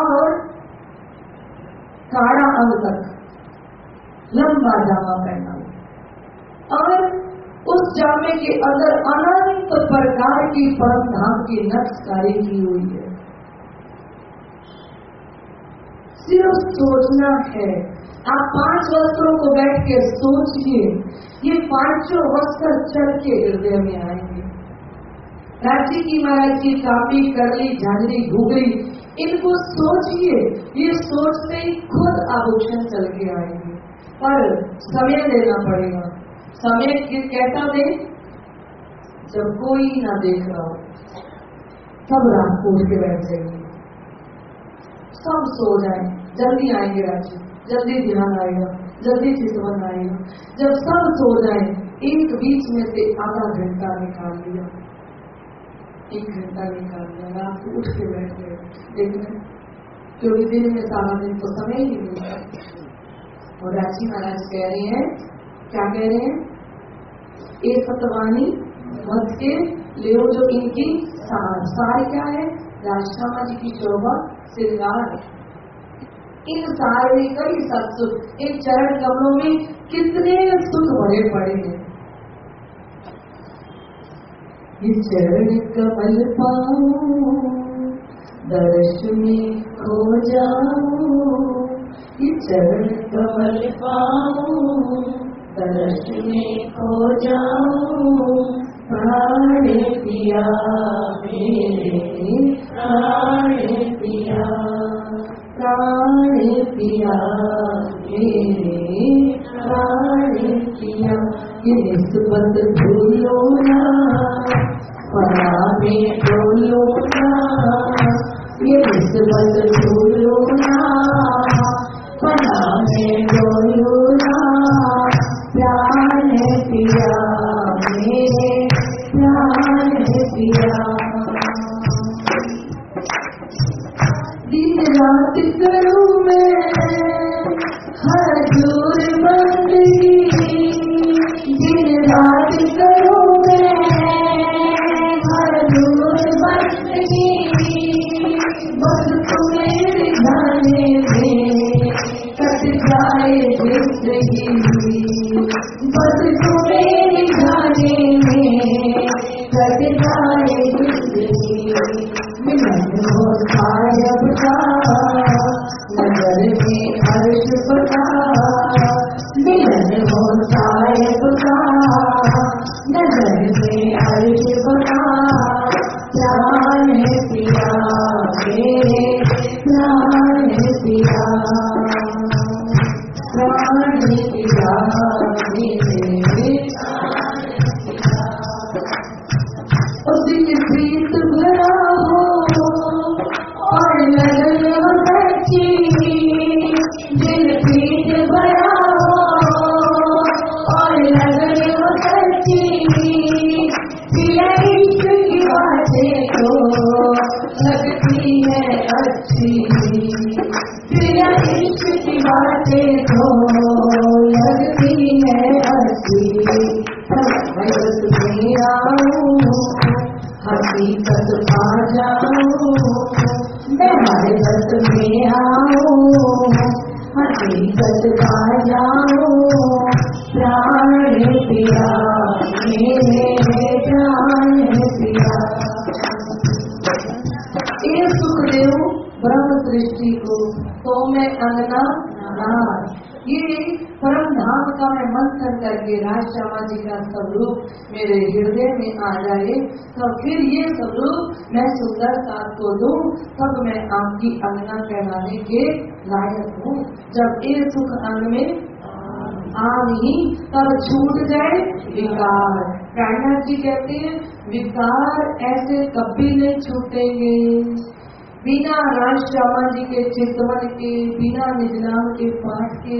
और काड़ा अंग तक लंबा जामा पहना। और उस जामे के अंदर अनंत प्रकार की परम धाम की नक्शकारी की हुई है। सिर्फ़ सोचना है। आप पाँच वस्त्रों को बैठ के सोचिए, ये पाँचों वस्त्र चल के हृदय में आएँगे। राज्य की महाराज की कापी, करली, झांझरी, घुगरी, इनको सोचिए, ये सोचते ही खुद आभूषण चल के आएँगे। पर समय देना पड़ेगा। समय कैसा दे? जब कोई ना देख रहा हो सब रात को उठ के बैठ जाएँगे सब सो जाए, जल्दी आएँगे राजू जल्दी ध्यान आएगा, जल्दी चितवन आएगा। जब सब सो जाए, एक बीच में से आधा घंटा निकाल लिया। एक घंटा निकाल लिया, रात को उठ के बैठ गए। लेकिन क्योंकि दिन में सारा दिन तो समय ही नहीं और राज़ी महाराज कह रहे हैं क्या कह रहे हैं? एक सतवानी मत के ले जो इनकी सार। सार क्या है? राजश्यामा जी की शोभा श्रृंगार इन सार में कई सत्सुख इन चरण कमलों में कितने सुख भरे पड़े हैं। ये चरण कमल पाओ दर्श में खो ये चरण कमल पाऊँ दर्श में खो जाऊँ, प्राण पिया मेरे प्राण पिया प्राण पिया मेरे प्राण पिया। ये निस्बत भूलो ना परा में बोलो ना, ये निस्बत भूलो ना परम धाम का मैं मंथन करके राज श्यामा जी का स्वरूप मेरे हृदय में आ जाए तो फिर ये स्वरूप मैं सुंदर साथ को दूँ, तब मैं आपकी अंगना कहलाने के लायक हूँ। जब ये सुख अंग में आनी तब छूट जाए विकार। प्राणनाथ जी कहते हैं, विकार ऐसे कभी नहीं छूटेंगे। बिना राज श्यामा जी के, चिंतवन के, बिना निजनाम के पाठ के,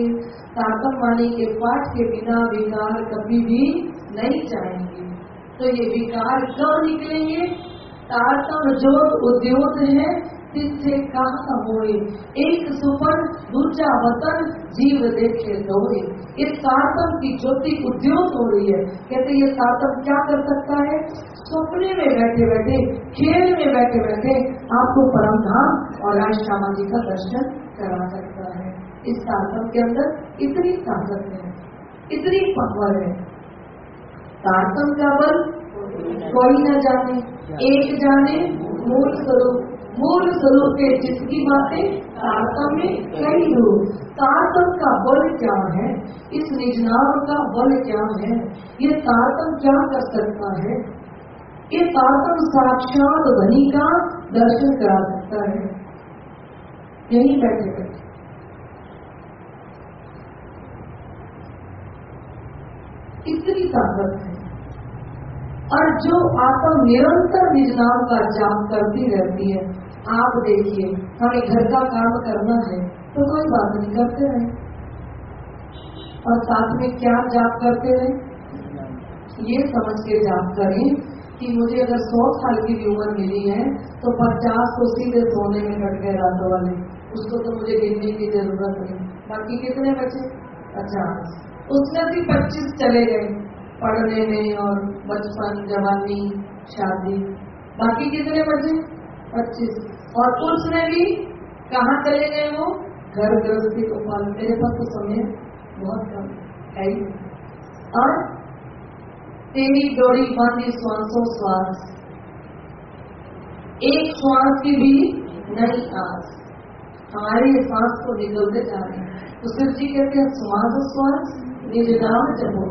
ताकत वाणी के पाठ के बिना विकार कभी भी नहीं चाहेंगे तो ये विकार कब निकलेंगे? तारतम जोत उद्योग है, तिथे कहा होए एक सुपन दूजा वतन जीव देखे दोए ये तारतम की ज्योति उद्योग हो रही है। कहते ये तारतम क्या कर सकता है? सपने में बैठे बैठे, खेल में बैठे बैठे आपको परम धाम और राज श्यामा जी का दर्शन करा सकता है। इस तारतम के अंदर इतनी ताकत है, इतनी पावर है। तारतम का बल कोई न जाने, एक जाने, मूल स्वरूप। मूल स्वरूप के जिसकी बातें तारतम में कई रूप तारतम का बल क्या है? इस निजनाम का बल क्या है? ये तारतम क्या कर सकता है? ये तारतम साक्षात धनी का दर्शन करा सकता है। यही बैठे बैठे इतनी ताकत है। और जो आत्मा निरंतर निज नाम का जाप करती रहती है आप देखिए, हमें घर का काम करना है तो कोई बात नहीं करते रहे और साथ में क्या जाप करते रहे ये समझ के जाप करें कि मुझे अगर सौ साल की भी उम्र मिली है तो पचास को सीधे सोने में कट गए रातों वाले। उसको तो मुझे गिनने की ज़रूरत नहीं। बाकी कितने बचे? पचास। उसमें भी पच्चीस चले गए, पढ़ने में और बचपन, जवानी, शादी। बाकी कितने बचे? पच्चीस। और उसमें भी कहाँ चले गए वो? घर गृहस्थी को पाल। मेरे पास तो समय बहुत कम है और तेरी डोरी बांधी श्वासों श्वास एक श्वास की भी नहीं आस हमारे श्वास को निकलते जा रहे हैं। तो शिव जी कहते हैं श्वास श्वास निज नाम जपो।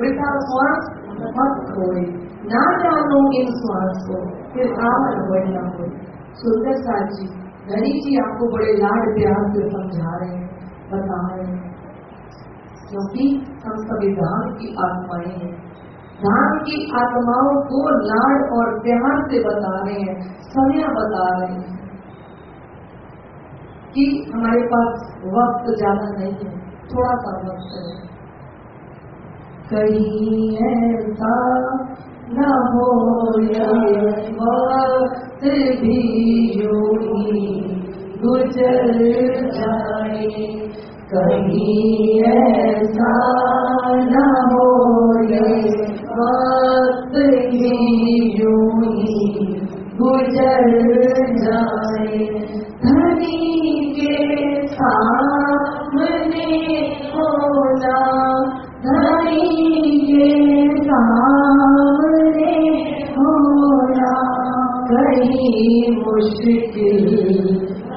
वृथा श्वास मत खोए ना जानो इन श्वास को। फिर हो ना हो सुंदर साथ जी धनी जी आपको बड़े लाड प्यार से समझा रहे हैं, बता रहे हैं। क्योंकि हम सभी धाम की आत्माएँ हैं। धाम की आत्माओं को लाड और प्यार से बता रहे हैं, समय बता रहे हैं कि हमारे पास वक्त ज़्यादा नहीं है, थोड़ा सा वक्त है। कहीं ऐसा न हो वक्त भी योगी गुजर जाए। कहीं ऐसा न हो वक्त भी योगी गुजर जाए। धनी के सामने होना मुश्किल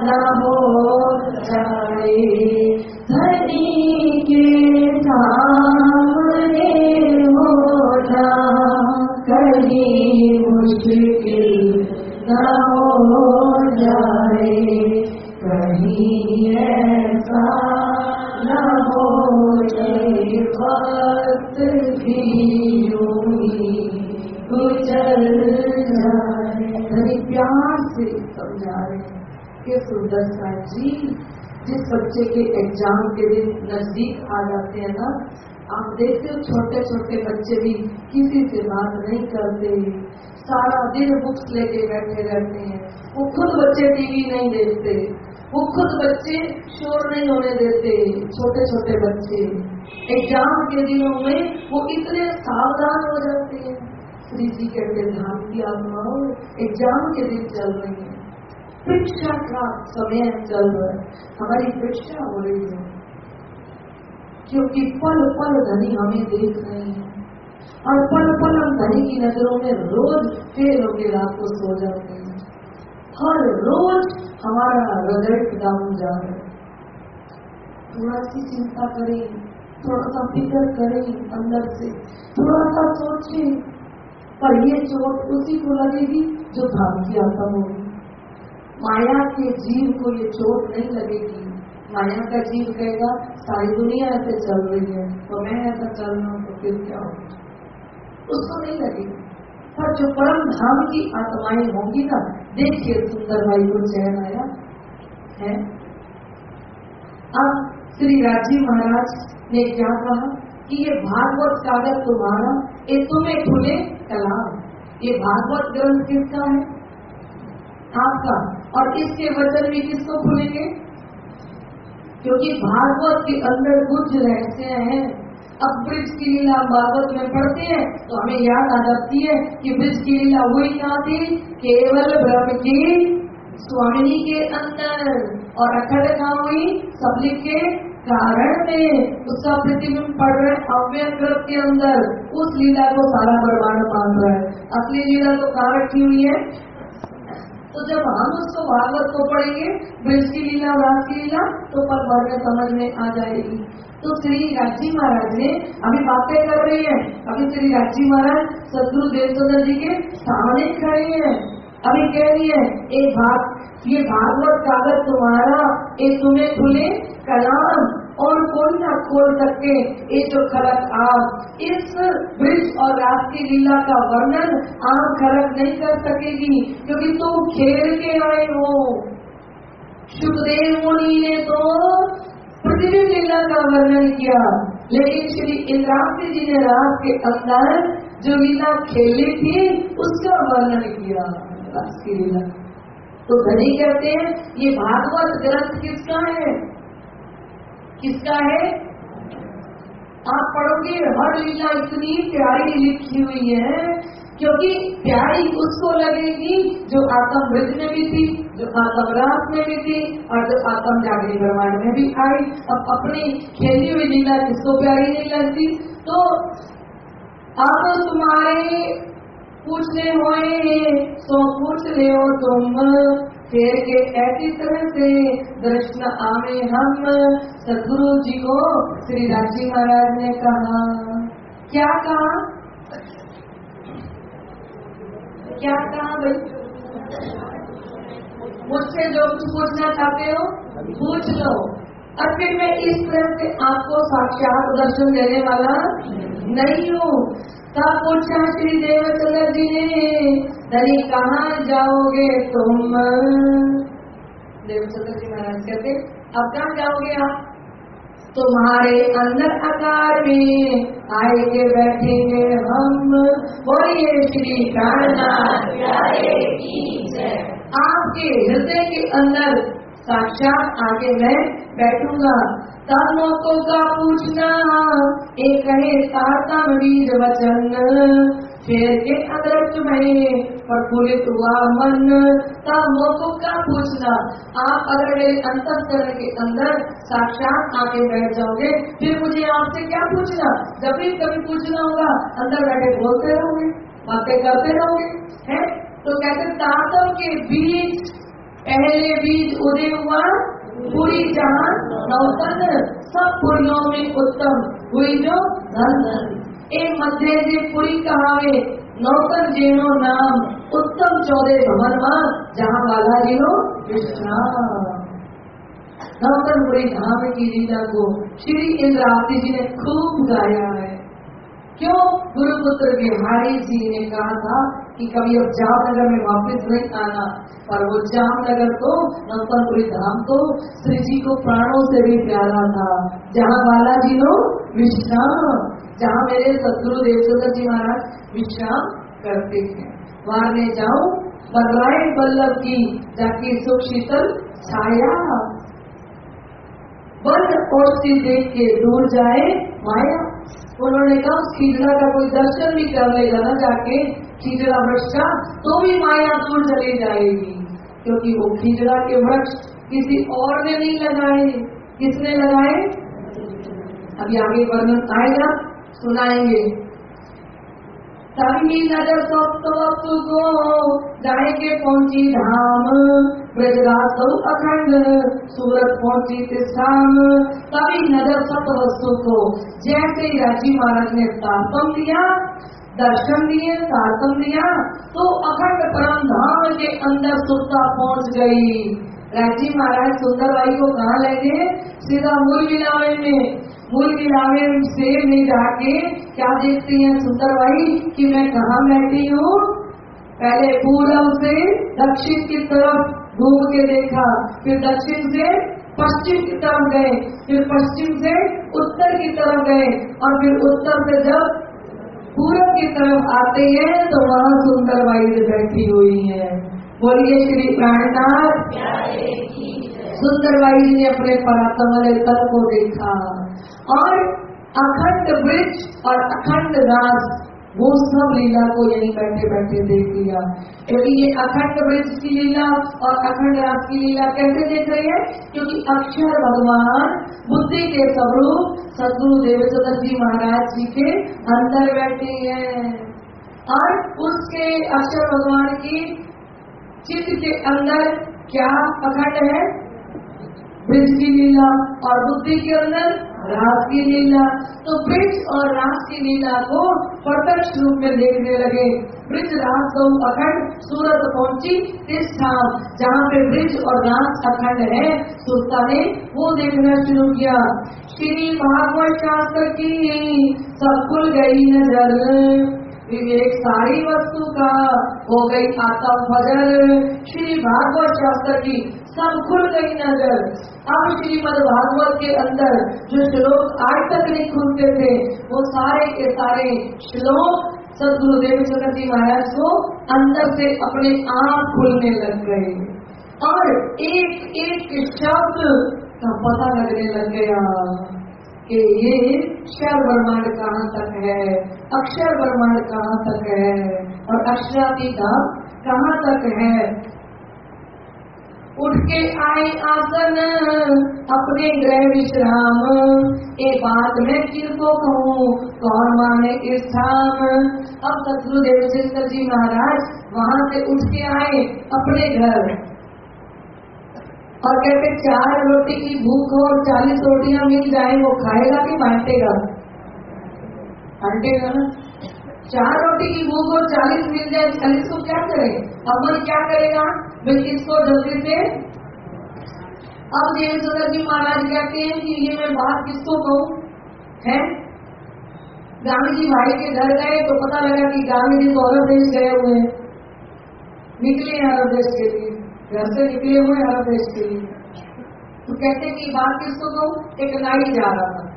न हो जाए धनी के सामने होना कहीं मुश्किल न हो जाए कहीं ऐसा न हो जाए वक्त भी यूँ गुजर जाए धनी प्यार से समझा रहे हैं कि सुंदर जी जिस बच्चे के एग्ज़ाम के दिन नज़दीक आ जाते हैं ना, आप देखते हो छोटे छोटे बच्चे भी किसी से बात नहीं करते, सारा दिन बुक्स लेके बैठे रहते हैं, वो खुद बच्चे टीवी नहीं देखते, वो खुद बच्चे शोर नहीं होने देते छोटे छोटे बच्चे। एग्ज़ाम के दिनों में वो इतने सावधान हो जाते हैं। श्री जी कहते ध्यान की आत्माओं एग्ज़ाम के दिन चल रही है। परीक्षा का समय चल रहा है। हमारी परीक्षा हो रही है। क्योंकि पल पल धनी हमें देख रहे हैं। और पल पल हम धनी की नज़रों में रोज फेल होकर रात को सो जाते हैं। हर रोज हमारा रिज़ल्ट डाउन जा रहा है। थोड़ा सी चिंता करें, थोड़ा सा फ़िक्र करें अंदर से। थोड़ा सा सोचें पर ये चोट उसी को लगेगी जो धाम की आत्मा होगी। माया के जीव को ये चोट नहीं लगेगी। माया का जीव कहेगा, सारी दुनिया ऐसे चल रही है तो मैं ऐसा चल रहा हूँ तो फिर क्या होगा? उसको नहीं लगेगी। पर जो परम धाम की आत्माएँ होंगी ना, देखिए सुंदर भाई को चैन आया, है? अब श्री राज़ी महाराज ने क्या कहा कि ये भागवत कागज़ तुम्हारा तुम्हें खुले कलाम ये भागवत ग्रंथ किसका है? आपका। और इसके वचन भी किसको खुलेंगे? क्योंकि भागवत के अंदर कुछ रहस्य हैं, अब ब्रिज की लीला भागवत में पढ़ते हैं तो हमें याद आ जाती है कि ब्रिज की लीला हुई कहाँ थी? केवल ब्रह्म की स्वामिनी के अंदर। और अखंड हुई? सबलिक के कारण में उसका प्रतिबिंब पड़ रहा है ग्रह के अंदर। उस लीला को सारा बर्बाद मान रहा है। असली लीला तो कहाँ रखी हुई है? तो जब हम उसको भागवत को पढ़ेंगे ब्रज की लीला रास की लीला तो पल भर में समझ में आ जाएगी। तो श्री राज़ी महाराज ने अभी बातें कर रही है। अभी श्री राज़ी महाराज सदगुरु देवचंद्र जी के सामने खड़े हैं। अभी कह रही है, एक भाग ये भागवत कागज़ तुम्हारा, ये तुम्हें खुले कलाम और कोई ना खोल सके, ये जो खड़क आप, इस ब्रिज और रात की लीला का वर्णन आप खड़क नहीं कर सकेगी, क्योंकि तुम खेल के आए हो। सुखदेव मुनि ने तो पृथ्वी लीला का वर्णन किया, लेकिन श्री इंद्रावती जी ने रात के अंदर जो लीला खेली थी, उसका वर्णन किया रात की लीला। तो धनी कहते हैं, ये भागवत ग्रंथ किसका है? किसका है? आप पढ़ोगे, हर लीला इतनी प्यारी लिखी हुई है, क्योंकि प्यारी उसको लगेगी जो आत्म वृद्ध में भी थी, जो आत्म रात में भी थी, और जो आत्म जागरी ब्रह्मांड में भी आई। अब अपनी खेली हुई लीला किसको प्यारी नहीं लगती? तो अब तुम्हारे पूछने हुए तो पूछ ले तुम। फिर के ऐसी तरह से दर्शन आवे हम। सदगुरु जी को श्री राज़ी महाराज ने कहा, क्या कहा? क्या कहा भाई? मुझसे जो कुछ पूछना चाहते हो, पूछ लो। और फिर मैं इस तरह से आपको साक्षात दर्शन देने वाला नहीं हूँ। तब पूछा श्री देवचंद्र जी ने धनी कहाँ जाओगे तुम? देवचंद्र जी महाराज कहते अब कहाँ जाओगे आप? तुम्हारे अंदर आकार में आए के बैठेंगे हम। बोलिए श्री कान्हा आपके हृदय के अंदर साक्षात आके मैं बैठूँगा। तब लोगों का पूछना, एक कहे तातम वीर वचन। फिर के अदृष्ट में प्रफुल्लित हुआ मन। तब लोगों का पूछना, आप अगर मेरे अंतकरण के अंदर साक्षात आके बैठ जाओगे, फिर मुझे आपसे क्या पूछना? जब भी कभी पूछना होगा, अंदर बैठे बोलते रहोगे, बातें करते रहोगे, है? तो कहते तातम के बीच पहले बीज उदय हुआ, पूरी जहाँ नौतन, सब पुरियों में उत्तम, हुई जो धन धन। ए मध्य जे पूरी कहावे, नौतन जेनो नाम, उत्तम चौदह भवन माँ, जहाँ वाला जिनो विश्राम नौतनपुरी धाम की लीला को श्री इंद्रावती जी ने खूब गाया है। क्यों? गुरुपुत्र बिहारी जी ने कहा था कि कभी अब जामनगर में वापस नहीं आना। पर वो जामनगर तो नौतनपुरी धाम तो श्री जी को प्राणों से भी प्यारा था। जहाँ बालाजी लो विश्राम, जहाँ मेरे सदगुरु देवचंद्र जी महाराज विश्राम करते हैं वहाँ में जाऊँ, बदलाए बल्लभ की, जाके सुख शीतल छाया। बल ओढ़ती देख के दूर जाए, माया उन्होंने कहा उस खीजड़ा का कोई दर्शन भी कर लेगा ना जाके खीजड़ा वृक्ष का तो भी माया दूर चली जाएगी। क्योंकि वो खीजड़ा के वृक्ष किसी और ने नहीं लगाए। किसने लगाए? अभी आगे वर्णन आएगा, सुनाएँगे। तभी नज़र सप्तवस्तु को जाएँगे पहुँची धाम। ब्रजराज अखंड सूरत पहुँची स्थान तभी नज़र सप्तवस्तु को जैसे राज़ी महाराज ने तारतम दिया दर्शन दिए तारतम दिया तो अखंड परम धाम के अंदर सुरता पहुँच गई राज़ी महाराज सुंदर भाई को कहा ले गए सीधा मूल मिलावे में मूल मिलावे से में जाके क्या देखती हैं सुंदर भाई कि मैं कहाँ बैठी हूँ पहले पूरब से दक्षिण की तरफ़ घूम के देखा, फिर दक्षिण से पश्चिम की तरफ़ गए, फिर पश्चिम से उत्तर की तरफ़ गए, और फिर उत्तर से जब पूरब की तरफ़ आते हैं तो वहाँ सुंदर बाई बैठी हुई है। बोलिए श्री प्राणनाथ। सुंदर जी ने अपने परातमल तल को देखा, और अखंड वृक्ष और अखंड रास वो सब लीला को यहीं बैठे बैठे देख लिया। क्योंकि ये अखंड वृक्ष की लीला और अखंड रास की लीला कैसे देख रही है? क्योंकि अक्षर भगवान, बुद्धि के स्वरूप, सदगुरु देवेंद्र जी महाराज जी के अंदर बैठे हैं। और उसके अक्षर भगवान की चित्त के अंदर क्या अखंड है? ब्रिज की लीला और बुद्धि के अंदर रास की लीला। तो ब्रिज और रास की लीला को प्रत्यक्ष रूप में देखने लगे। ब्रिज रास को अखंड सूरत पहुँची इस ठाम जहाँ पे ब्रिज और रास अखंड है। सुरता ने वो देखना शुरू किया। श्री भागवत शास्त्र की सब खुल गई नज़र। विवेक सारी वस्तु का हो गई आत्म फजल श्री भागवत शास्त्र की सब खुल गई नज़र। अब श्रीमद भागवत के अंदर जो श्लोक आज तक नहीं खुलते थे, वो सारे के सारे श्लोक सदगुरु देवचंद्र जी महाराज को अंदर से अपने आप खुलने लग गए। और एक एक शब्द का पता लगने लग गया कि ये अक्षर ब्रह्मांड कहाँ तक है, अक्षर ब्रह्मांड कहाँ तक है, और अक्षरातीत कहाँ तक है उठ के आए आसन, अपने ग्रह विश्राम। ये बात मैं किनको कहूँ? कौन माने इस धाम? अब सतगुरु देवचंद्र जी महाराज वहाँ से उठ के आए अपने घर। और कहते, चार रोटी की भूख और चालीस रोटियाँ मिल जाए, वो खाएगा कि बांटेगा? बांटेगा ना? चार रोटी की भूख और चालीस मिल जाए, चालीस को क्या करे? अमन क्या करेगा? मैं इसको जल्दी से अब देवेंद्र जी महाराज कहते हैं कि ये मैं बात किसको कहूँ? है? गांधी जी भाई के घर गए तो पता लगा कि गांधी जी तो अरब देश गए हुए हैं। निकले अरब देश के लिए। घर से निकले हुए अरब देश के लिए। तो कहते कि बात किसको कहूँ? एक नाई जा रहा था।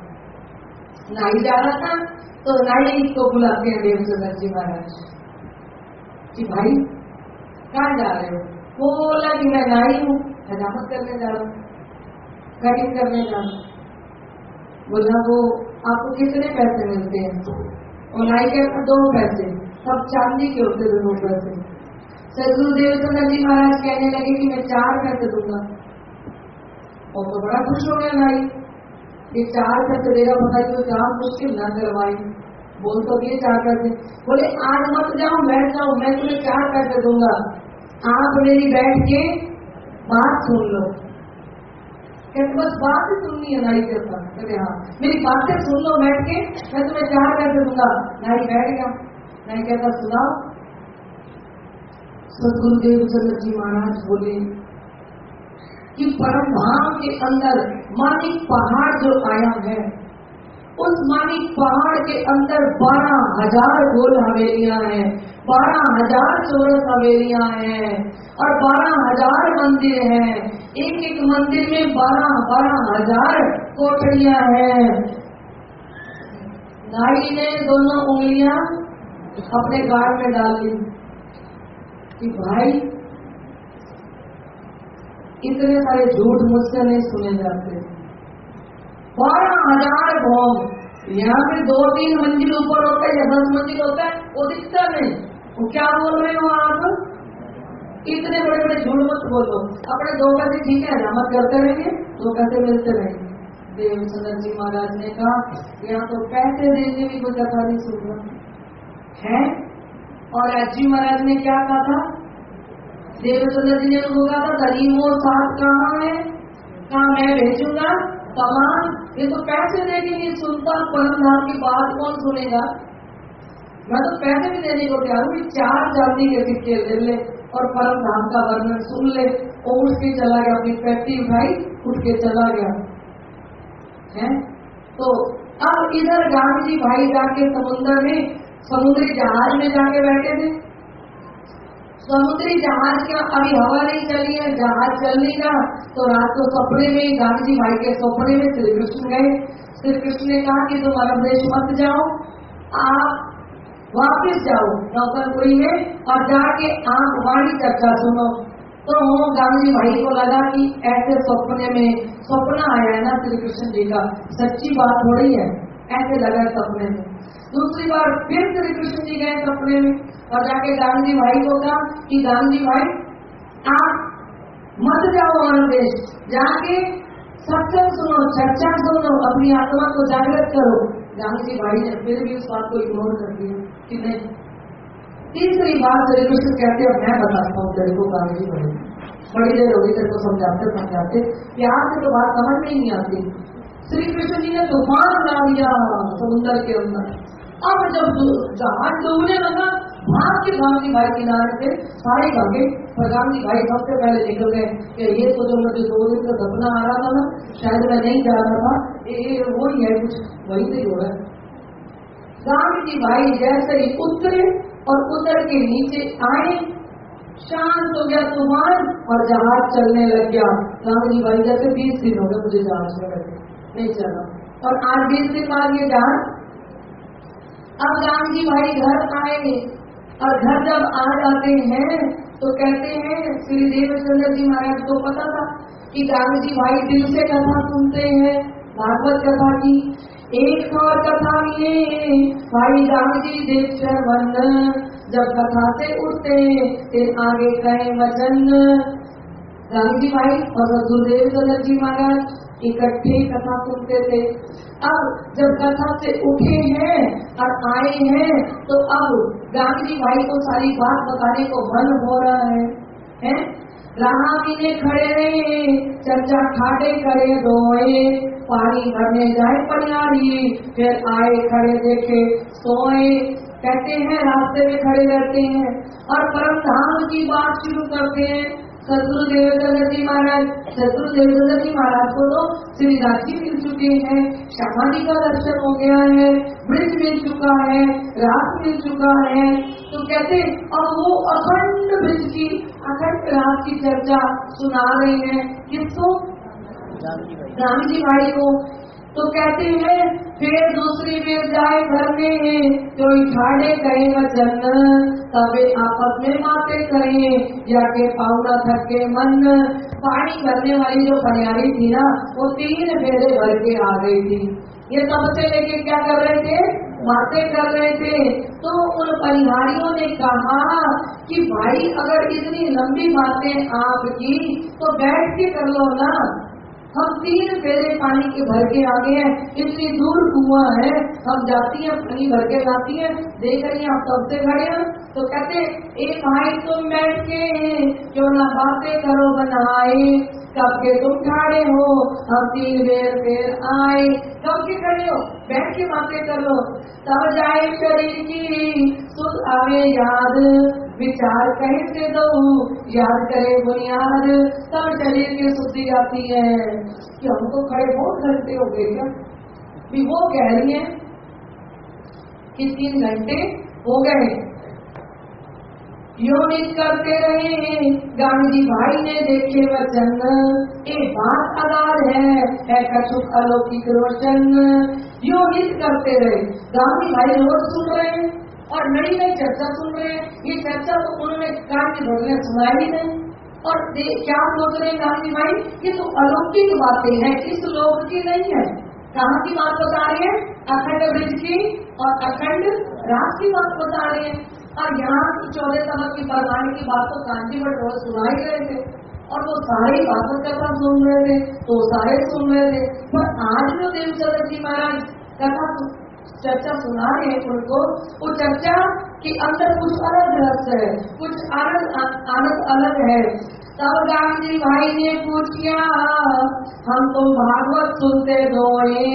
नाई जा रहा था तो नाई को बुलाते हैं देवचंद्र जी महाराज। कि भाई, कहाँ जा रहे हो? बोला कि मैं नाई हूँ हजामत करने जा रहा हूँ कटिंग करने जा रहा हूँ। बोला वो आपको कितने पैसे मिलते हैं? और नाई के दो पैसे सब चांदी के होते थे दो पैसे। सदगुरु देवचंद्र जी महाराज कहने लगे कि मैं चार पैसे दूँगा। और तो बड़ा खुश हो गया भाई। ये चार पैसे देगा बताइए तो काम मुश्किल न करवाई बोल तो दिए चार पैसे। बोले आज मत जाओ बैठ जाओ मैं तुम्हें चार पैसे दूँगा। आप मेरी बैठ के बात सुन लो। कहते बस बात ही सुननी है नाई के ऊपर कहते हाँ। मेरी बातें सुन लो बैठ के। मैं तुम्हें चार पैसे दूँगा। नाई बैठ गया। नाई कहता, सुनाओ। सदगुरुदेव चंद्र जी महाराज बोले कि परम धाम के अंदर मानिक पहाड़ जो आया है उस मानिक पहाड़ के अंदर बारह हज़ार गोल हवेलियाँ हैं, बारह हज़ार चौरस हवेलियाँ हैं और बारह हज़ार मंदिर हैं। एक एक मंदिर में बारह बारह हज़ार कोठरियाँ हैं। नाई ने दोनों उंगलियाँ अपने गाड़ में डाल ली कि भाई, इतने सारे झूठ मुझसे नहीं सुने जाते। बारह हज़ार भोग। यहाँ पे दो तीन मंजिल ऊपर होता है, या दस मंजिल होता है, वो दिखता नहीं। वो क्या बोल रहे हो आप? इतने बड़े बड़े झूठ मत बोलो। अपने दो पैसे ठीक है मत करते रहेंगे, दो पैसे मिलते रहेंगे। देवचंद्र जी महाराज ने कहा, यहाँ तो पैसे देने भी, कोई कथा नहीं सुन रहा। है? और राज़ी महाराज ने क्या कहा था? देवचंद्र जी ने उनको कहा था, गरीबों साथ कहाँ है? कहा मैं भेजूँगा? तमाम ये तो पैसे देके नहीं सुनता परम धाम की बात कौन सुनेगा? मैं तो पैसे भी देने को तैयार हूँ चार चांदी के सिक्के ले ले और परम धाम का वर्णन सुन ले। और उठ के चला गया, अपनी पैटी उठाई उठ के चला गया। है? तो अब इधर गांधी भाई जाके समुद्र में, समुद्री जहाज़ में जाके बैठे थे। समुद्री जहाज़ के अभी हवा नहीं चली है? जहाज़ चलने का तो रात को सपने में गांधी जी भाई के सपने में श्री कृष्ण गए। श्री कृष्ण ने कहा कि तुम अरब देश मत जाओ। आप वापस जाओ। नौकरपुरी में और जाके आप वाणी चर्चा सुनो। तो गांधी भाई को लगा कि ऐसे सपने में सपना आया है ना श्री कृष्ण जी का। सच्ची बात हो रही है। ऐसे लगा सपने में। दूसरी बार फिर श्री कृष्ण जी गए सपने में और जाके गांधी भाई को कहा कि गांधी भाई, आप मत जाओ और देश। जाके सत्संग सुनो, चर्चा सुनो, अपनी आत्मा को जागृत करो। गांधी भाई ने फिर भी उस बात को इग्नोर कर दिया कि नहीं। तीसरी बात श्री कृष्ण कहते हैं, मैं बताता हूँ, तेरे को गांधी भाई। बड़ी देर होगी तेरे को समझाते समझाते प्यार से तो बात समझ में ही नहीं आती। श्री कृष्ण जी ने तूफ़ान ला दिया, समुद्र के अंदर। अब जब जहाज़ डूबने लगा भाग के गांधी भाई किनारे से सारे भागे पर गांधी भाई, सबसे पहले निकल गए। कि ये तो जो मुझे दो दिन का सपना आ रहा था ना, शायद मैं नहीं जा रहा था। ये वो ही है कुछ, वही से रहा है। गांधी जी भाई जैसे ही उतरे और उतर के नीचे आए, शांत हो गया तूफ़ान और जहाज़ चलने लग गया। गांधी जी भाई जैसे बीस दिन हो गए मुझे जहाज़ में नहीं चला। और आज बीस दिन बाद ये जहाज़ अब राम जी भाई घर आए और घर जब आ जाते हैं तो कहते हैं, श्री देवचंद्र जी महाराज को पता था कि गांधी जी भाई दिल से कथा सुनते हैं, भागवत कथा की। एक और कथा में भाई राम जी देव शर्मन जब कथा से उठते, फिर आगे कहे वचन। गांधी जी भाई और गुरुदेव चंद्र जी महाराज इकट्ठे कथा सुनते थे। अब जब कथा से उठे हैं और आए हैं तो अब गांधी भाई को सारी बात बताने को मन हो रहा है, है? रामी ने खड़े रहे चर्चा खाटे करे दोए पानी भरने जाए पनियारी फिर आए खड़े देखे सोए। कहते हैं रास्ते में खड़े रहते हैं और परम धाम की बात शुरू करते हैं। सदगुरु देवेंद्र जी महाराज सदगुरु देवेंद्र जी महाराज को तो श्री राशि मिल चुके हैं समाधि का दर्शन हो गया है ब्रिज मिल चुका है रात मिल चुका है। तो कहते अब वो अखंड ब्रिज की अखंड रात की चर्चा सुना रहे हैं। किसको? राम जी भाई को। तो कहते हैं, फिर दूसरी बेर जाए घर में तो ठाड़े कहे वचन तबे आपस में बातें करें जाके पाउना थके मन, पानी भरने वाली जो पनियारी थी ना, वो तीन फेरे भर के आ गई थी। ये सबसे लेके क्या कर रहे थे? बातें कर रहे थे। तो उन परिहारियों ने कहा कि, भाई, अगर इतनी लंबी बातें आपकी तो बैठ के कर लो ना। हम तीन फेरे पानी के भर के आ गए हैं। इतनी दूर कुआ है? हम जाती हैं, पानी भर के लाती हैं। देख रही हैं आप कब से खड़े हैं? तो कहते एक भाई, तुम बैठ के क्यों ना बातें करो बनाए। कब के तुम खड़े हो, हम तीन बेर फिर आए। कब के खड़े हो, बैठ के बातें करो। तब जाए शरीर की सुध आवे याद। विचार कहीं से दो, याद करे बुनियाद। तब शरीर की शुद्धि आती है। कि हमको खड़े बहुत घंटे हो गए क्या वो कह रही है कि तीन घंटे हो गए योनित करते रहे। गांधी भाई ने देखे वचन। ए बात आगाध है है अलौकिक रोशन। योनित करते रहे। गांधी भाई रोज सुन रहे और नई नई चर्चा सुन रहे ये चर्चा तो उन्होंने काफ़ी भगने सुनाई ही नहीं। और क्या सोच रहे गांधी भाई? ये तो अलौकिक बातें हैं, इस लोक की नहीं है। कहाँ की बात बता रही है? अखंड ब्रिज की और अखंड रात की बात बता रहे हैं। और यहाँ की चौदह सबक की परवाने की बात तो कांची में रोज सुनाई रहे थे। और वो सारे बातों कथा सुन रहे थे तो सारे सुन रहे थे। पर आज जो देवचंद्र जी महाराज कथा चर्चा सुना रहे हैं उनको, वो चर्चा के अंदर कुछ अलग रहस्य है, कुछ आनंद आनंद अलग है। तब गांधी भाई ने पूछा, हम तो भागवत सुनते दोए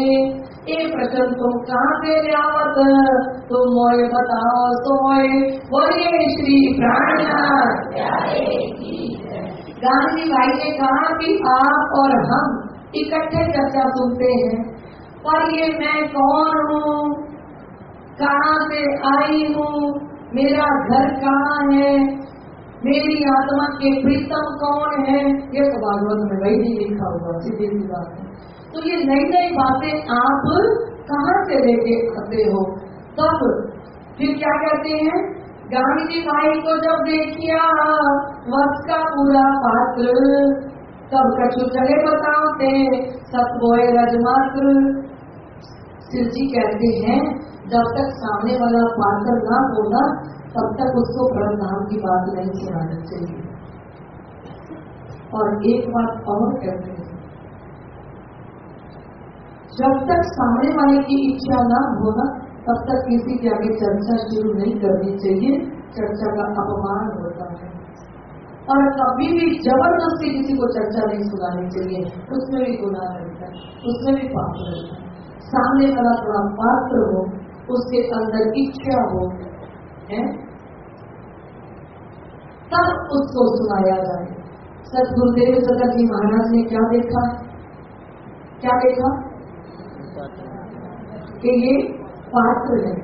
ये प्रश्न तुम कहाँ से लियावत तुम मोए बताओ सोए बोलिए श्री प्राणनाथ। गांधी भाई ने कहा कि आप और हम इकट्ठे चर्चा सुनते हैं, पर ये मैं कौन हूँ? कहाँ से आई हूँ? मेरा घर कहाँ है? मेरी आत्मा के प्रीतम कौन है? ये तो भागवत में वही लिखा हुआ सीधी सी बात है। तो ये नई नई बातें आप कहाँ से लेके आते हो? तब फिर क्या कहते हैं? गांधी भाई को जब देखिया वक्त का पूरा पात्र। तब कछु चले बताते सतबोए रजमात्र। शिव जी कहते हैं, जब तक सामने वाला पात्र ना होगा, तब तक उसको ब्रह्म की बात नहीं सुनानी चाहिए। और एक बात और कहते जब तक सामने वाले की इच्छा ना होना तब तक किसी के आगे चर्चा शुरू नहीं करनी चाहिए। चर्चा का अपमान होता है। और कभी भी ज़बरदस्ती किसी को चर्चा नहीं सुनानी चाहिए। उसमें भी गुनाह रहता है। उसमें भी पाप रहता है। सामने वाला थोड़ा पात्र हो, उसके अंदर इच्छा हो, है? तब उसको सुनाया जाए। सदगुरुदेव सदर जी महाराज ने क्या देखा? क्या देखा? कि ये पात्र है।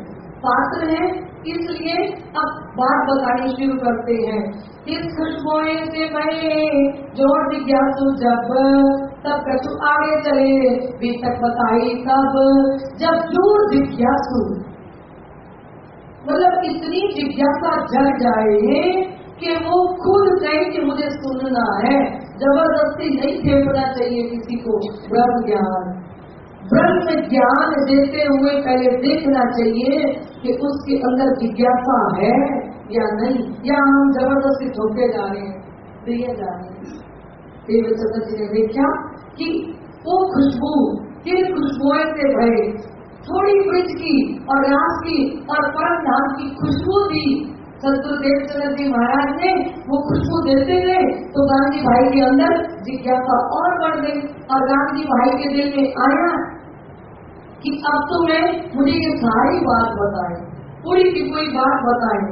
पात्र है इसलिए अब बात बतानी शुरू करते हैं। इस खुशबुएँ से भये ज़ोर जिज्ञासु जब तब कछु आगे चले भी तक बताई तब जब ज़ोर जिज्ञासु मतलब इतनी जिज्ञासा जग जाए कि वो खुद कहे कि मुझे सुनना है। ज़बरदस्ती नहीं फेंकना चाहिए किसी को, ब्रह्म ज्ञान। ब्रह्म ज्ञान देते हुए पहले देखना चाहिए कि उसके अंदर जिज्ञासा है या नहीं। या हम ज़बरदस्ती ठोके जा रहे हैं जा रहे हैं। देवचंद्र जी ने देखा कि वो खुशबू, किन खुशबुएँ से भरे, थोड़ी ब्रिज की और रास की और परम धाम की खुशबू दी। सदगुरु देवचंद्र जी महाराज ने वो खुशबू देते गए तो गांधी भाई के अंदर जिज्ञासा और बढ़ गई और गांधी भाई के दिल में आया कि अब तो मैं मुझे ये सारी बात बताए। पूरी की कोई बात बताए।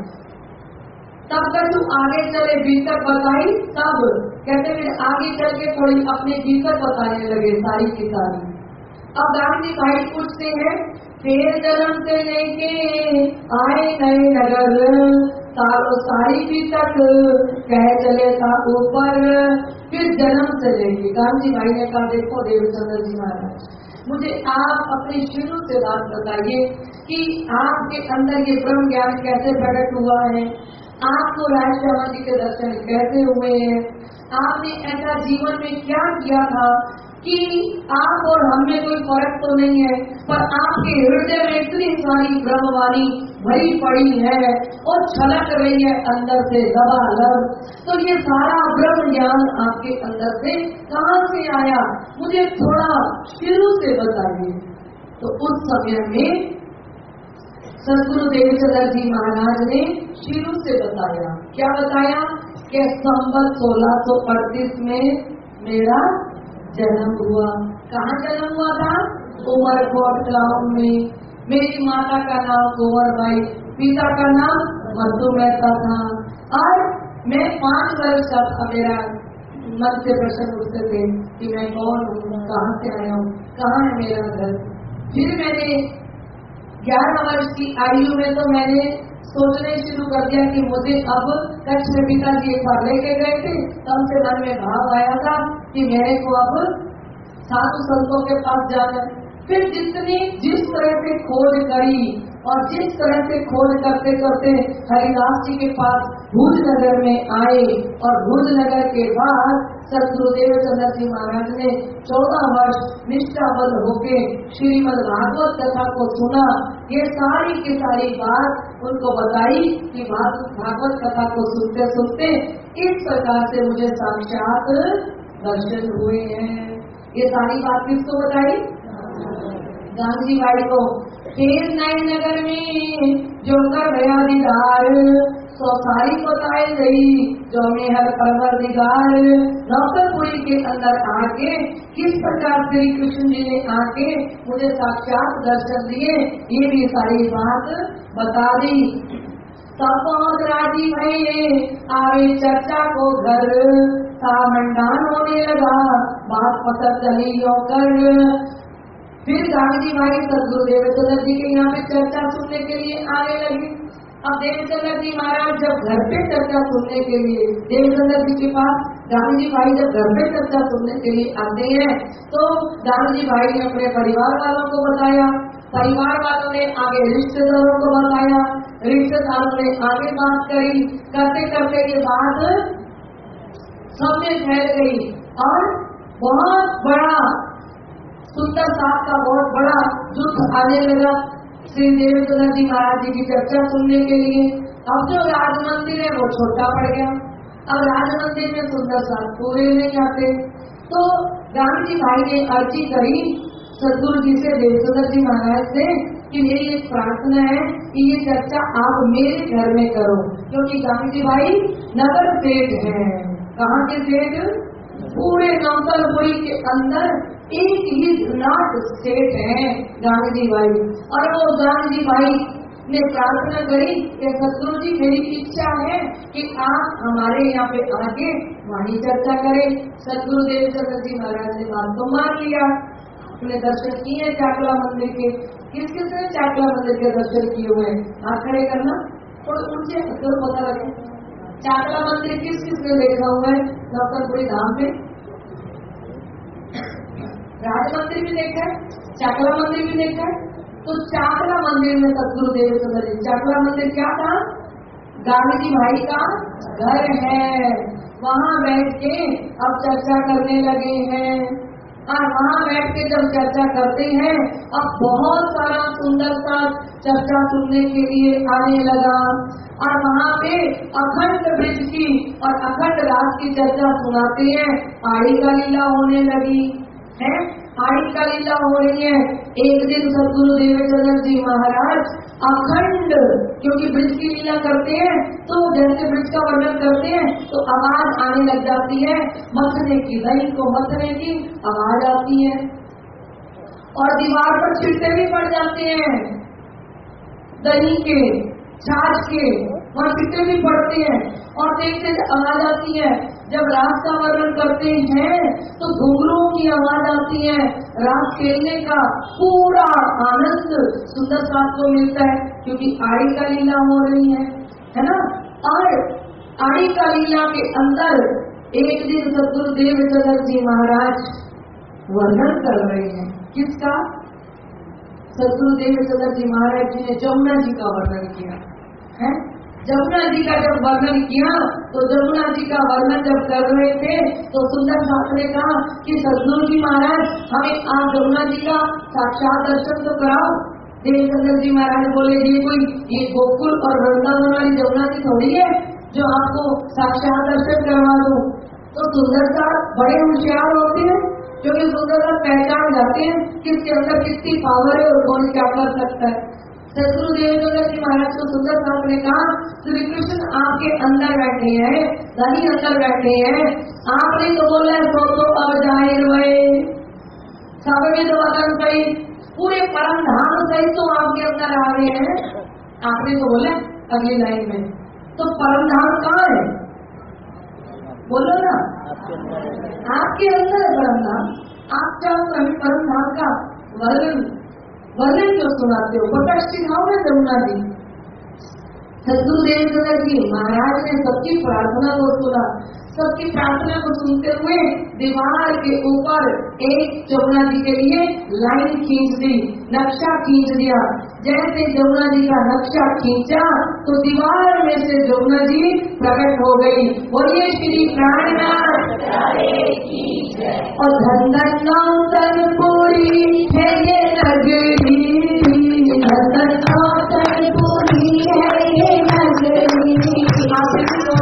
तब तक तू आगे चले, भीतर बताई, तब कहते फिर आगे चल के थोड़ी अपने भीतर बताने लगे सारी की सारी अब गांधी भाई पूछते हैं फिर जन्म से लेके आए नए नगर सारो सारी भी तक कह चले था ऊपर। फिर जन्म से लेके, गांधी भाई ने कहा, देखो देवचंद्र जी महाराज मुझे आप अपने शुरू से बात बताइए कि आपके अंदर ये ब्रह्म ज्ञान कैसे प्रकट हुआ है? आपको राज जी के दर्शन कैसे हुए हैं? आपने ऐसा जीवन में क्या किया था कि आप और हम में कोई फ़र्क तो नहीं है, पर आपके हृदय में इतनी सारी ब्रह्मवाणी भरी पड़ी है और छलक रही है अंदर से दबा लब तो ये सारा ब्रह्म ज्ञान आपके अंदर से कहाँ से आया? मुझे थोड़ा शुरू से बताइए। तो उस समय में सदगुरु देवचंद्र जी महाराज ने शुरू से बताया। क्या बताया? कि संबत सोलह सौ में मेरा जन्म हुआ। कहाँ जन्म हुआ था? उमरकोट गाँव में। मेरी माता का नाम कुंवर बाई पिता का नाम मधु मेहता था। और मैं पाँच वर्ष का था मेरा मन से प्रश्न उठते थे कि मैं कौन हूँ कहाँ से आया हूँ, कहाँ है मेरा घर? फिर मैंने ग्यारह वर्ष की आयु में तो मैंने सोचने शुरू कर दिया कि मुझे अब कच्छ में पिताजी एक बार लेके गए थे। तब से मन में भाव आया था कि मेरे को अब साधु संतों के पास जाना फिर जितनी जिस तरह से खोज करी और जिस तरह से खोज करते करते हरिदास जी के पास भूज नगर में आए और भूज नगर के बाद सदगुरुदेव चंद्र जी महाराज ने चौदह वर्ष निष्ठाबद्ध होके श्रीमद भागवत कथा को सुना। ये सारी की सारी बात उनको बताई कि भागवत कथा को सुनते सुनते इस प्रकार से मुझे साक्षात दर्शन हुए हैं। ये सारी बात किसको बताई? गांधी भाई को। फिर नए नगर में जो कर गया दीदार। सो सारी बताई गई, जो में हर परवर दीदार। नौकरपुरी के अंदर आके, किस प्रकार श्री कृष्ण जी ने आके मुझे साक्षात दर्शन दिए, ये भी सारी बात बता दी। तब पहुँच राज़ी भाई आवे चर्चा को घर। सा मंडान होने लगा बात पता चली यो कर। फिर गांधी भाई सदगुरु देवचंद्र जी के यहाँ पे चर्चा सुनने के लिए आने लगे। अब देवचंद्र जी महाराज जब घर पे चर्चा सुनने के लिए देवचंद्र जी के पास गांधी भाई जब घर पे चर्चा सुनने के लिए आते हैं तो गांधी भाई ने अपने परिवार वालों को बताया, परिवार वालों ने आगे रिश्तेदारों को बताया, रिश्तेदारों ने आगे बात करी। करते करते के बाद सब में फैल गई और बहुत बड़ा सुंदर साहब का बहुत बड़ा युद्ध आने लगा। श्री देवेंद्र जी महाराज जी की चर्चा सुनने के लिए। अब जो राज मंदिर है, वो छोटा पड़ गया। अब राज मंदिर में सुंदर साहब पूरे नहीं आते तो गांधी भाई ने अर्जी करी सदगुरु जी से देवेंद्र जी महाराज से, कि मेरी एक प्रार्थना है कि ये चर्चा आप मेरे घर में करो, क्योंकि गांधी भाई नगर सेठ हैं। कहाँ के सेठ? पूरे नौतलपुरी के अंदर एक ही नाट स्टेट है गांधी भाई। और वो गांधी भाई ने प्रार्थना करी कि सतगुरु जी, मेरी इच्छा है कि आप हमारे यहाँ पे आके वाणी चर्चा करें। सतगुरु देव चंद्र जी महाराज ने बात तो मान लिया। अपने दर्शन किए चाकला मंदिर के। किस किस ने चाकला मंदिर के दर्शन किए हुए? हैं हाथ खड़े करना। थोड़ा ऊँचे पता लगे। चाकला मंदिर किस किस ने देखा हुआ है? डॉक्टर नौकरपुरी धाम पे राज मंदिर भी देखा है चाकला मंदिर भी देखा है। तो चाकला मंदिर में सदगुरु देव चंद्र जी चाकला मंदिर क्या था? गांधी भाई का घर है। वहाँ बैठ के अब चर्चा करने लगे हैं। और वहाँ बैठ के जब चर्चा करते हैं, अब बहुत सारा सुंदर सा चर्चा सुनने के लिए आने लगा। और वहाँ पे अखंड ब्रिज की और अखंड राज की चर्चा सुनाते हैं, आड़ी का लीला होने लगी। है? आड़ी का लीला हो रही है। एक दिन सदगुरु देवेंद्र जी महाराज अखंड, क्योंकि ब्रिज की लीला करते हैं तो जैसे ब्रिज का वर्णन करते हैं तो आवाज़ आने लग जाती है। मथने की दही को मथने की आवाज़ आती है। और दीवार पर छिड़ते भी पड़ जाते हैं। दही के, छाछ के, वहाँ छिट्टे भी पड़ते हैं। और देखते आवाज़ आती है जब रात का वर्णन करते हैं तो घुंघरुओं की आवाज़ आती है। रात खेलने का पूरा आनंद सुंदर साथ को मिलता है, क्योंकि आड़ी का लीला हो रही है। है ना? और आड़ी का लीला के अंदर एक दिन सदगुरु देवचंद्र जी महाराज वर्णन कर रहे हैं। किसका? सदगुरु देवचंद्र जी महाराज जी ने जमुना जी का वर्णन किया। है? जमुना जी का जब वर्णन किया तो जमुना जी का वर्णन जब कर रहे थे तो सुंदर साथ ने कहा कि सदगुरु जी महाराज, हमें आप जमुना जी का साक्षात दर्शन तो कराओ। देवचंद्र जी महाराज बोले ये कोई, ये गोकुल और वृंदावन वाली जमुना जी थोड़ी है, जो आपको साक्षात दर्शन करवा दो। तो सुंदर साहब बड़े होशियार होते हैं, क्योंकि सुंदर साहब पहचान जाते हैं किसके अंदर कितनी पावर है और कौन क्या कर सकता है। सदगुरु देवेंद्र जी महाराज को सुंदर साहब ने कहा श्री कृष्ण, आपके अंदर बैठे हैं, धनी अंदर बैठे हैं। आपने तो बोला है, सो तो अब ज़ाहिर हुए। सब में तो वतन सहित पूरे परम धाम सहित तो आपके अंदर आ रहे हैं। आपने तो बोला अगली लाइन में। तो परम धाम कहाँ है? बोलो ना। आपके अंदर है परम धाम आप चाहो तो परम धाम का वर्णन। वर्णन क्यों सुनाते हो प्रकाश सिखाओ ने जमुना जी सदगुरुदेव जी महाराज ने सबकी प्रार्थना को सुना. सबकी प्रार्थना को सुनते हुए दीवार के ऊपर एक जमुना जी के लिए लाइन खींच दी, नक्शा खींच दिया। जैसे जमुना जी का नक्शा खींचा तो दीवार में से जमुना जी प्रकट हो गई। श्री और ये नगरी। धन पूरी है ये नगरी।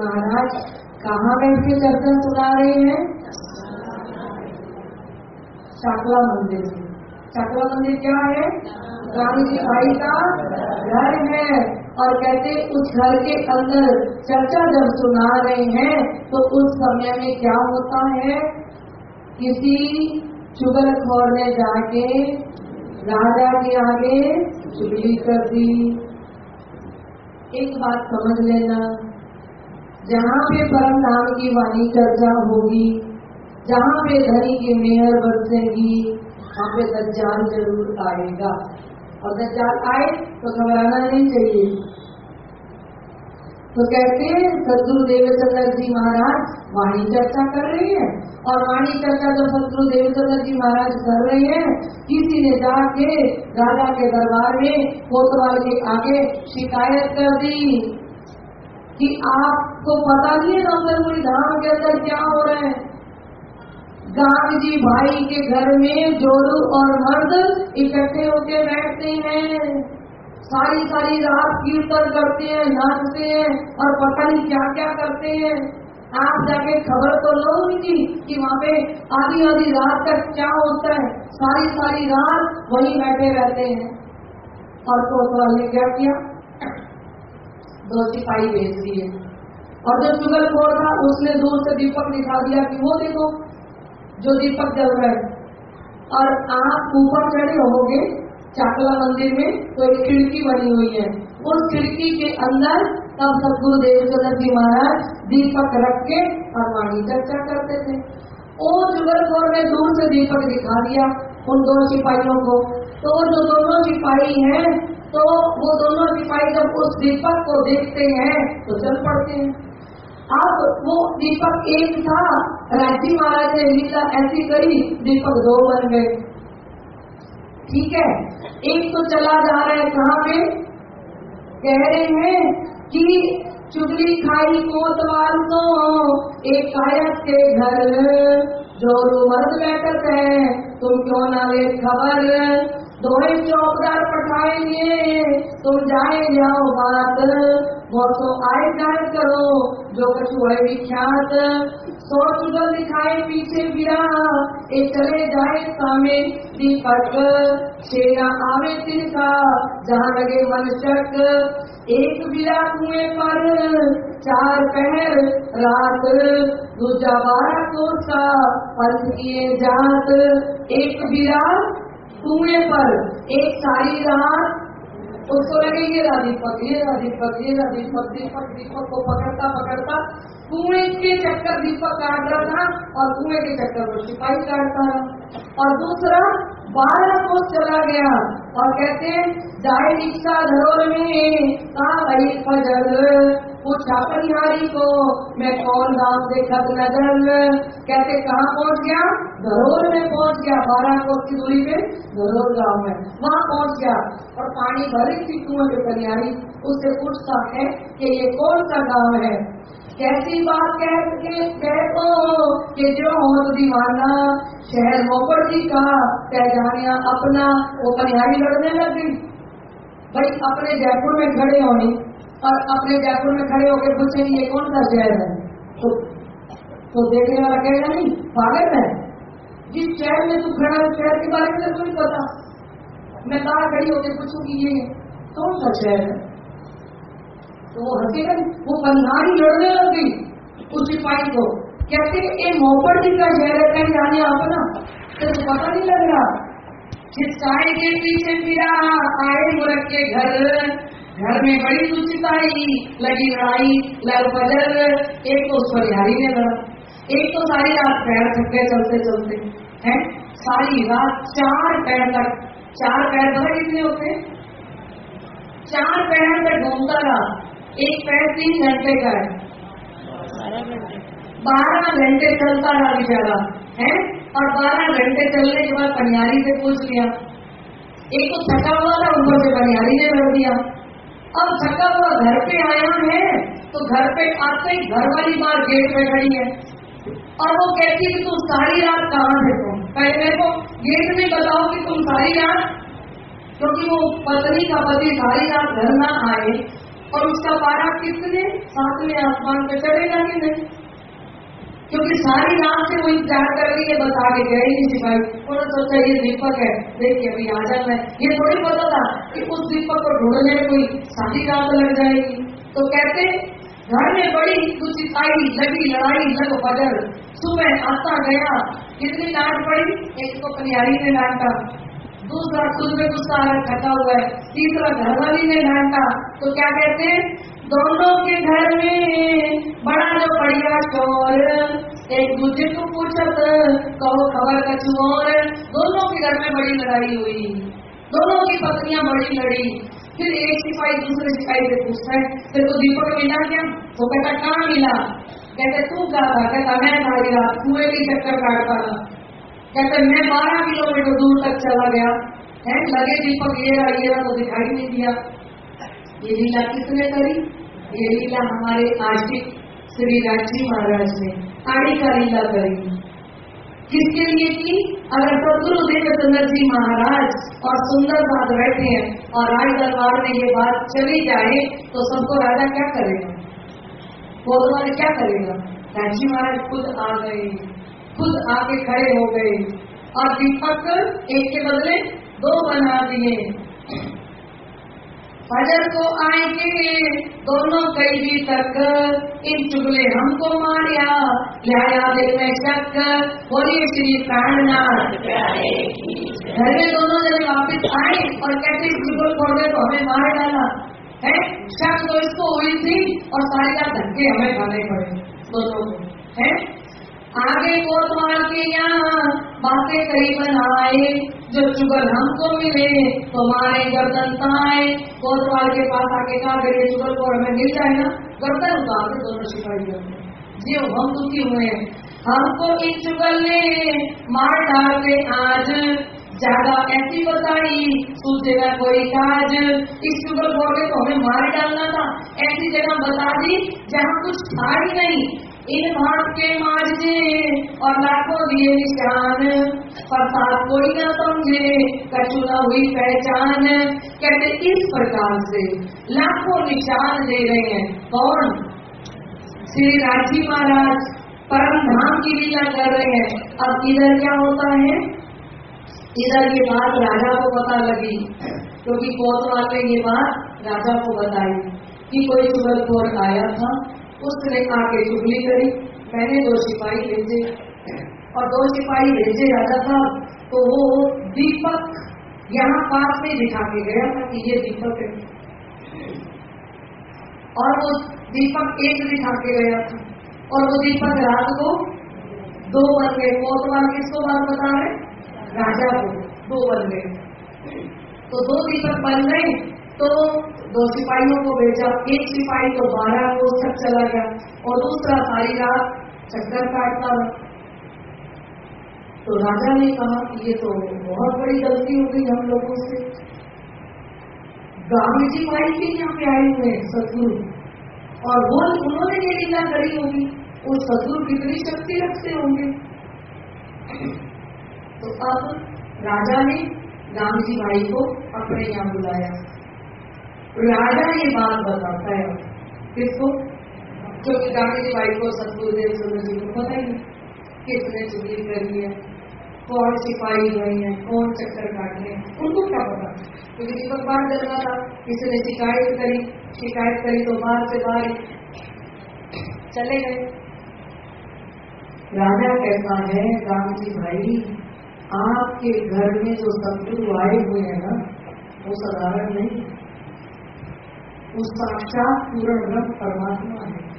महाराज, कहाँ बैठ के चर्चा सुना रहे हैं? शाकला मंदिर। में शाकला मंदिर क्या है? गांधी जी भाई का घर है। और कहते उस घर के अंदर चर्चा जब सुना रहे हैं तो उस समय में क्या होता है? किसी चुगल खोर ने जाके राजा के आगे चुगली कर दी। एक बात समझ लेना। जहाँ पे परम धाम की वाणी चर्चा होगी, जहाँ पे धनी की मेहर बरसेगी, वहाँ पे दज्जाल ज़रूर आएगा। और दज्जाल आए तो घबराना नहीं चाहिए। तो कहते हैं सदगुरु देवचंद्र जी महाराज वाणी चर्चा कर रहे हैं। और वाणी चर्चा जब सदगुरु देवचंद्र जी महाराज कर रहे हैं, किसी ने जाके राजा के दरबार में कोतवाल के आगे शिकायत कर दी। कि आपको पता नहीं है नौतरपुरी धाम के अंदर क्या हो रहा है। गांधी जी भाई के घर में जोरू और मर्द इकट्ठे होकर बैठते हैं। सारी सारी रात कीर्तन करते हैं, नाचते हैं और पता नहीं क्या क्या करते हैं। आप जाके खबर तो लो उनकी कि वहाँ पे आधी आधी रात तक क्या होता है। सारी सारी रात वहीं बैठे रहते हैं। और तो ने क्या किया? दो सिपाही भेज दिए। और जो चुगलखोर था, उसने दूर से दीपक दिखा दिया कि वो देखो, जो दीपक जल रहा। है और आप ऊपर चढ़े होगे चाकला मंदिर में तो एक खिड़की बनी हुई है। उस खिड़की के अंदर तब सदगुरु देवचंद्र जी महाराज दीपक रख के और वाणी चर्चा करते थे। ओ चुगलखोर ने दूर से दीपक दिखा दिया उन दो सिपाहियों को। तो जो दोनों सिपाही हैं तो वो दोनों सिपाही जब उस दीपक को देखते हैं तो चल पड़ते हैं। अब वो दीपक एक था। राज़ी महाराज ने लीला ऐसी करी, दीपक दो बन गए। ठीक है? एक तो चला जा रहा है कहाँ पे? कह रहे हैं कि चुगली खाई कोतवाल तो एक कायक के घर, जो मर्द बैठक है, तुम क्यों ना ले खबर? दोहे चौकदार पठाएँगे, तुम जाए जाओ बात। तो आए जाए करो, जो कछु है विख्यात। सौ चुगल दिखाए पीछे गिरा ए चले जाए सामे दीपक। सेना आवे तिनका जहाँ लगे मन चक। एक बिरा कुएँ पर, चार पहर रात। दूजा बारह कोस पंथ किए जात। एक बिरा कुएँ पर एक सारी रात उसको लगे ये दीपक ये दीपक ये दीपक दीपक दीपक को पकड़ता पकड़ता। कुएँ के चक्कर दीपक काट रहा था और कुएँ के चक्कर को सिपाही काटता रहा। और दूसरा, बारह कोस चला गया और कहते जाए दीक्षा धरोल में, कहा भाई फजल? पूछा परिहारी को मैं कौन गाँव देखत नज़र कहते, कहाँ पहुँच गया? धरोल में पहुँच गया, बारह कोस की दूरी पे धरोल गाँव में। वहाँ पहुँच गया और पानी भरी थी कुएँ में परिहारी उससे पूछता है कि, ये कौन सा गाँव है? कैसी बात कह के कहतो कि जो हो दीवाना। शहर मोकर जी का कह जानिया अपना। वो परिहारी लड़ने लग भाई, अपने जयपुर में खड़े होने। और अपने जयपुर में खड़े होकर पूछे ये कौन सा शहर है? तो तो देखने वाला कहेगा, नहीं, पागल है। जिस शहर में तू खड़ा है शहर के बारे में तो नहीं पता। मैं कहा खड़ी होकर पूछूँगी ये कौन सा शहर है? तो वो हंसेगा वो पनिहारी लड़ने लग गई उस सिपाही को। कहते ये मोपर जी का शहर है? कहीं जाने अपना तो पता नहीं लग रहा। चित्ताई के पीछे फिरा, आए मुरख के घर। घर में बड़ी सुचिताई लगी लड़ाई लग बजर एक तो उस परिहारी ने लड़ा। एक तो सारी रात पैर थके चलते चलते हैं? सारी रात चार पैर तक चार पैर पता कितने होते? चार पैर तक घूमता रहा। एक पैर तीन घंटे का है। बारह घंटे। बारह घंटे चलता रहा बेचारा है? और बारह घंटे चलने के बाद पनियारी से पूछ लिया। एक तो थका हुआ था ऊपर से पनियारी ने भर दिया। अब थका हुआ घर पे आया है तो घर पे आते ही घर वाली बार गेट पे खड़ी है। और वो कहती है कि तुम सारी रात कहाँ थे तुम? पहले को गेट में बताओ कि तुम सारी रात क्योंकि वो पत्नी का पति सारी रात घर ना आए, और उसका पारा कितने सातवें आसमान पे चढ़ेगा कि नहीं? क्योंकि सारी रात से वो इंतज़ार कर रही है, बस आगे गए ही सिपाही। उन्होंने सोचा ये दीपक है देखिए अभी आ जाना है ये थोड़ी पता था कि उस दीपक को ढूँढने में कोई सारी रात लग जाएगी। तो कहते, घर में बड़ी कुछ आई लगी लड़ाई, लग बदल। सुबह आता गया, कितनी डांट पड़ी? एक को कन्यारी ने डांटा, दूसरा खुद में गुस्सा थका हुआ है। तीसरा घरवाली ने डांटा। तो क्या कहते हैं? दोनों के घर में बड़ा जो बढ़िया चोर एक दूसरे को पूछत, कहो खबर कछु और दोनों के घर में बड़ी लड़ाई हुई। दोनों की पत्नियाँ बड़ी लड़ी। फिर एक सिपाही दूसरे सिपाही से पूछता है, फिर तो दीपक मिला क्या? वो कहता, कहाँ मिला? कहते, तू क्या था? कहता, मैं सारी रात कुएँ की चक्कर काटता था कहते, मैं बारह किलोमीटर दूर तक चला गया। है, लगे दीपक, ये रहा ये रहा तो दिखाई नहीं दिया। ये लीला किसने करी? ये लीला हमारे आशिक श्री राज़ी महाराज ने आड़ी का लीला करी। किसके लिए की? अगर सदगुरु देवचंद्र जी महाराज और सुंदर साथ बैठे हैं और राज दरबार में ये बात चली जाए तो सबको राजा क्या करेगा? कोतवाल क्या करेगा? राज़ी महाराज खुद आ गए, खुद आके खड़े हो गए और दीपक एक के बदले दो बना दिए। फजर को आएँगे। दोनों कैदी तक इन चुगले हमको मारिया। लिया दिल में शक श्री प्राणनाथ। घर में दोनों जने वापिस आए और कहते, चुगल छोड़ गए तो हमें मार डाला। है? शक तो इसको हुई थी और सारे धक्के हमें खाने पड़े दोनों को। है? आगे कोतवाल के यहाँ बातें करीबन आए। जो चुगल हमको मिले तो गर्दन ताए कोतवाल के पास आके कहा करिए चुगल को हमें मिल जाए ना? गर्दन उतार के दोनों सिपाही जी हम दुखी हुए हमको इस चुगल ने मार डालते आज ज़्यादा ऐसी बताई सूझेगा कोई काज। इस चुगल बोले तो हमें मार डालना था। ऐसी जगह बता दी जहाँ कुछ था ही नहीं। इन भाग के मार्जे और लाखों दिए निशान। प्रसाद कोई न समझे कछु न हुई पहचान। कहते, इस प्रकार से लाखों निशान दे रहे हैं। कौन? श्री राज़ी महाराज परम धाम की लीला कर रहे हैं। अब इधर क्या होता है? इधर ये बात राजा को पता लगी, क्योंकि कोतवाल ने ये बात राजा को बताई कि कोई चुगलखोर आया था। उसने आके चुगली करी। मैंने दो सिपाही भेजे। और दो सिपाही भेजे राजा साहब तो वो दीपक यहाँ पास में दिखा के गया था कि ये दीपक है। और वो दीपक एक दिखा के गया था। और वो दीपक रात को दो बन गए। कोतवाल किसको बात बता रहे राजा को दो बन गए। तो दो दीपक बन गए। तो दो सिपाहियों को भेजा, एक सिपाही तो बारह कोस तक चला गया और दूसरा सारी रात चक्कर काटता रहा। तो राजा ने कहा कि ये तो बहुत बड़ी गलती हो गई हम लोगों से। गांधी जी भाई के यहाँ पे आए हुए सदगुरु। और वो उन्होंने ये लीला करी होगी, वो सदगुरु कितनी शक्ति रखते होंगे। तो अब राजा ने गांधी जी भाई को अपने यहाँ बुलाया। राजा ये बात बताता है। किसको? क्योंकि गांधी भाई को सतगुरुदेव सुंदर जी को पता ही किसने चुगली करी है, कौन सिपाही हुई है, कौन चक्कर काट हैं, उनको क्या पता? क्योंकि दीपक बाहर चल रहा था किसी ने शिकायत करी शिकायत करी तो बाहर से बाहर चले गए। राजा कहता है गांधी जी भाई, आपके घर में जो सतगुरु आए हुए हैं ना, वो साधारण नहीं उस साक्षात पूर्ण ब्रह्म परमात्मा है।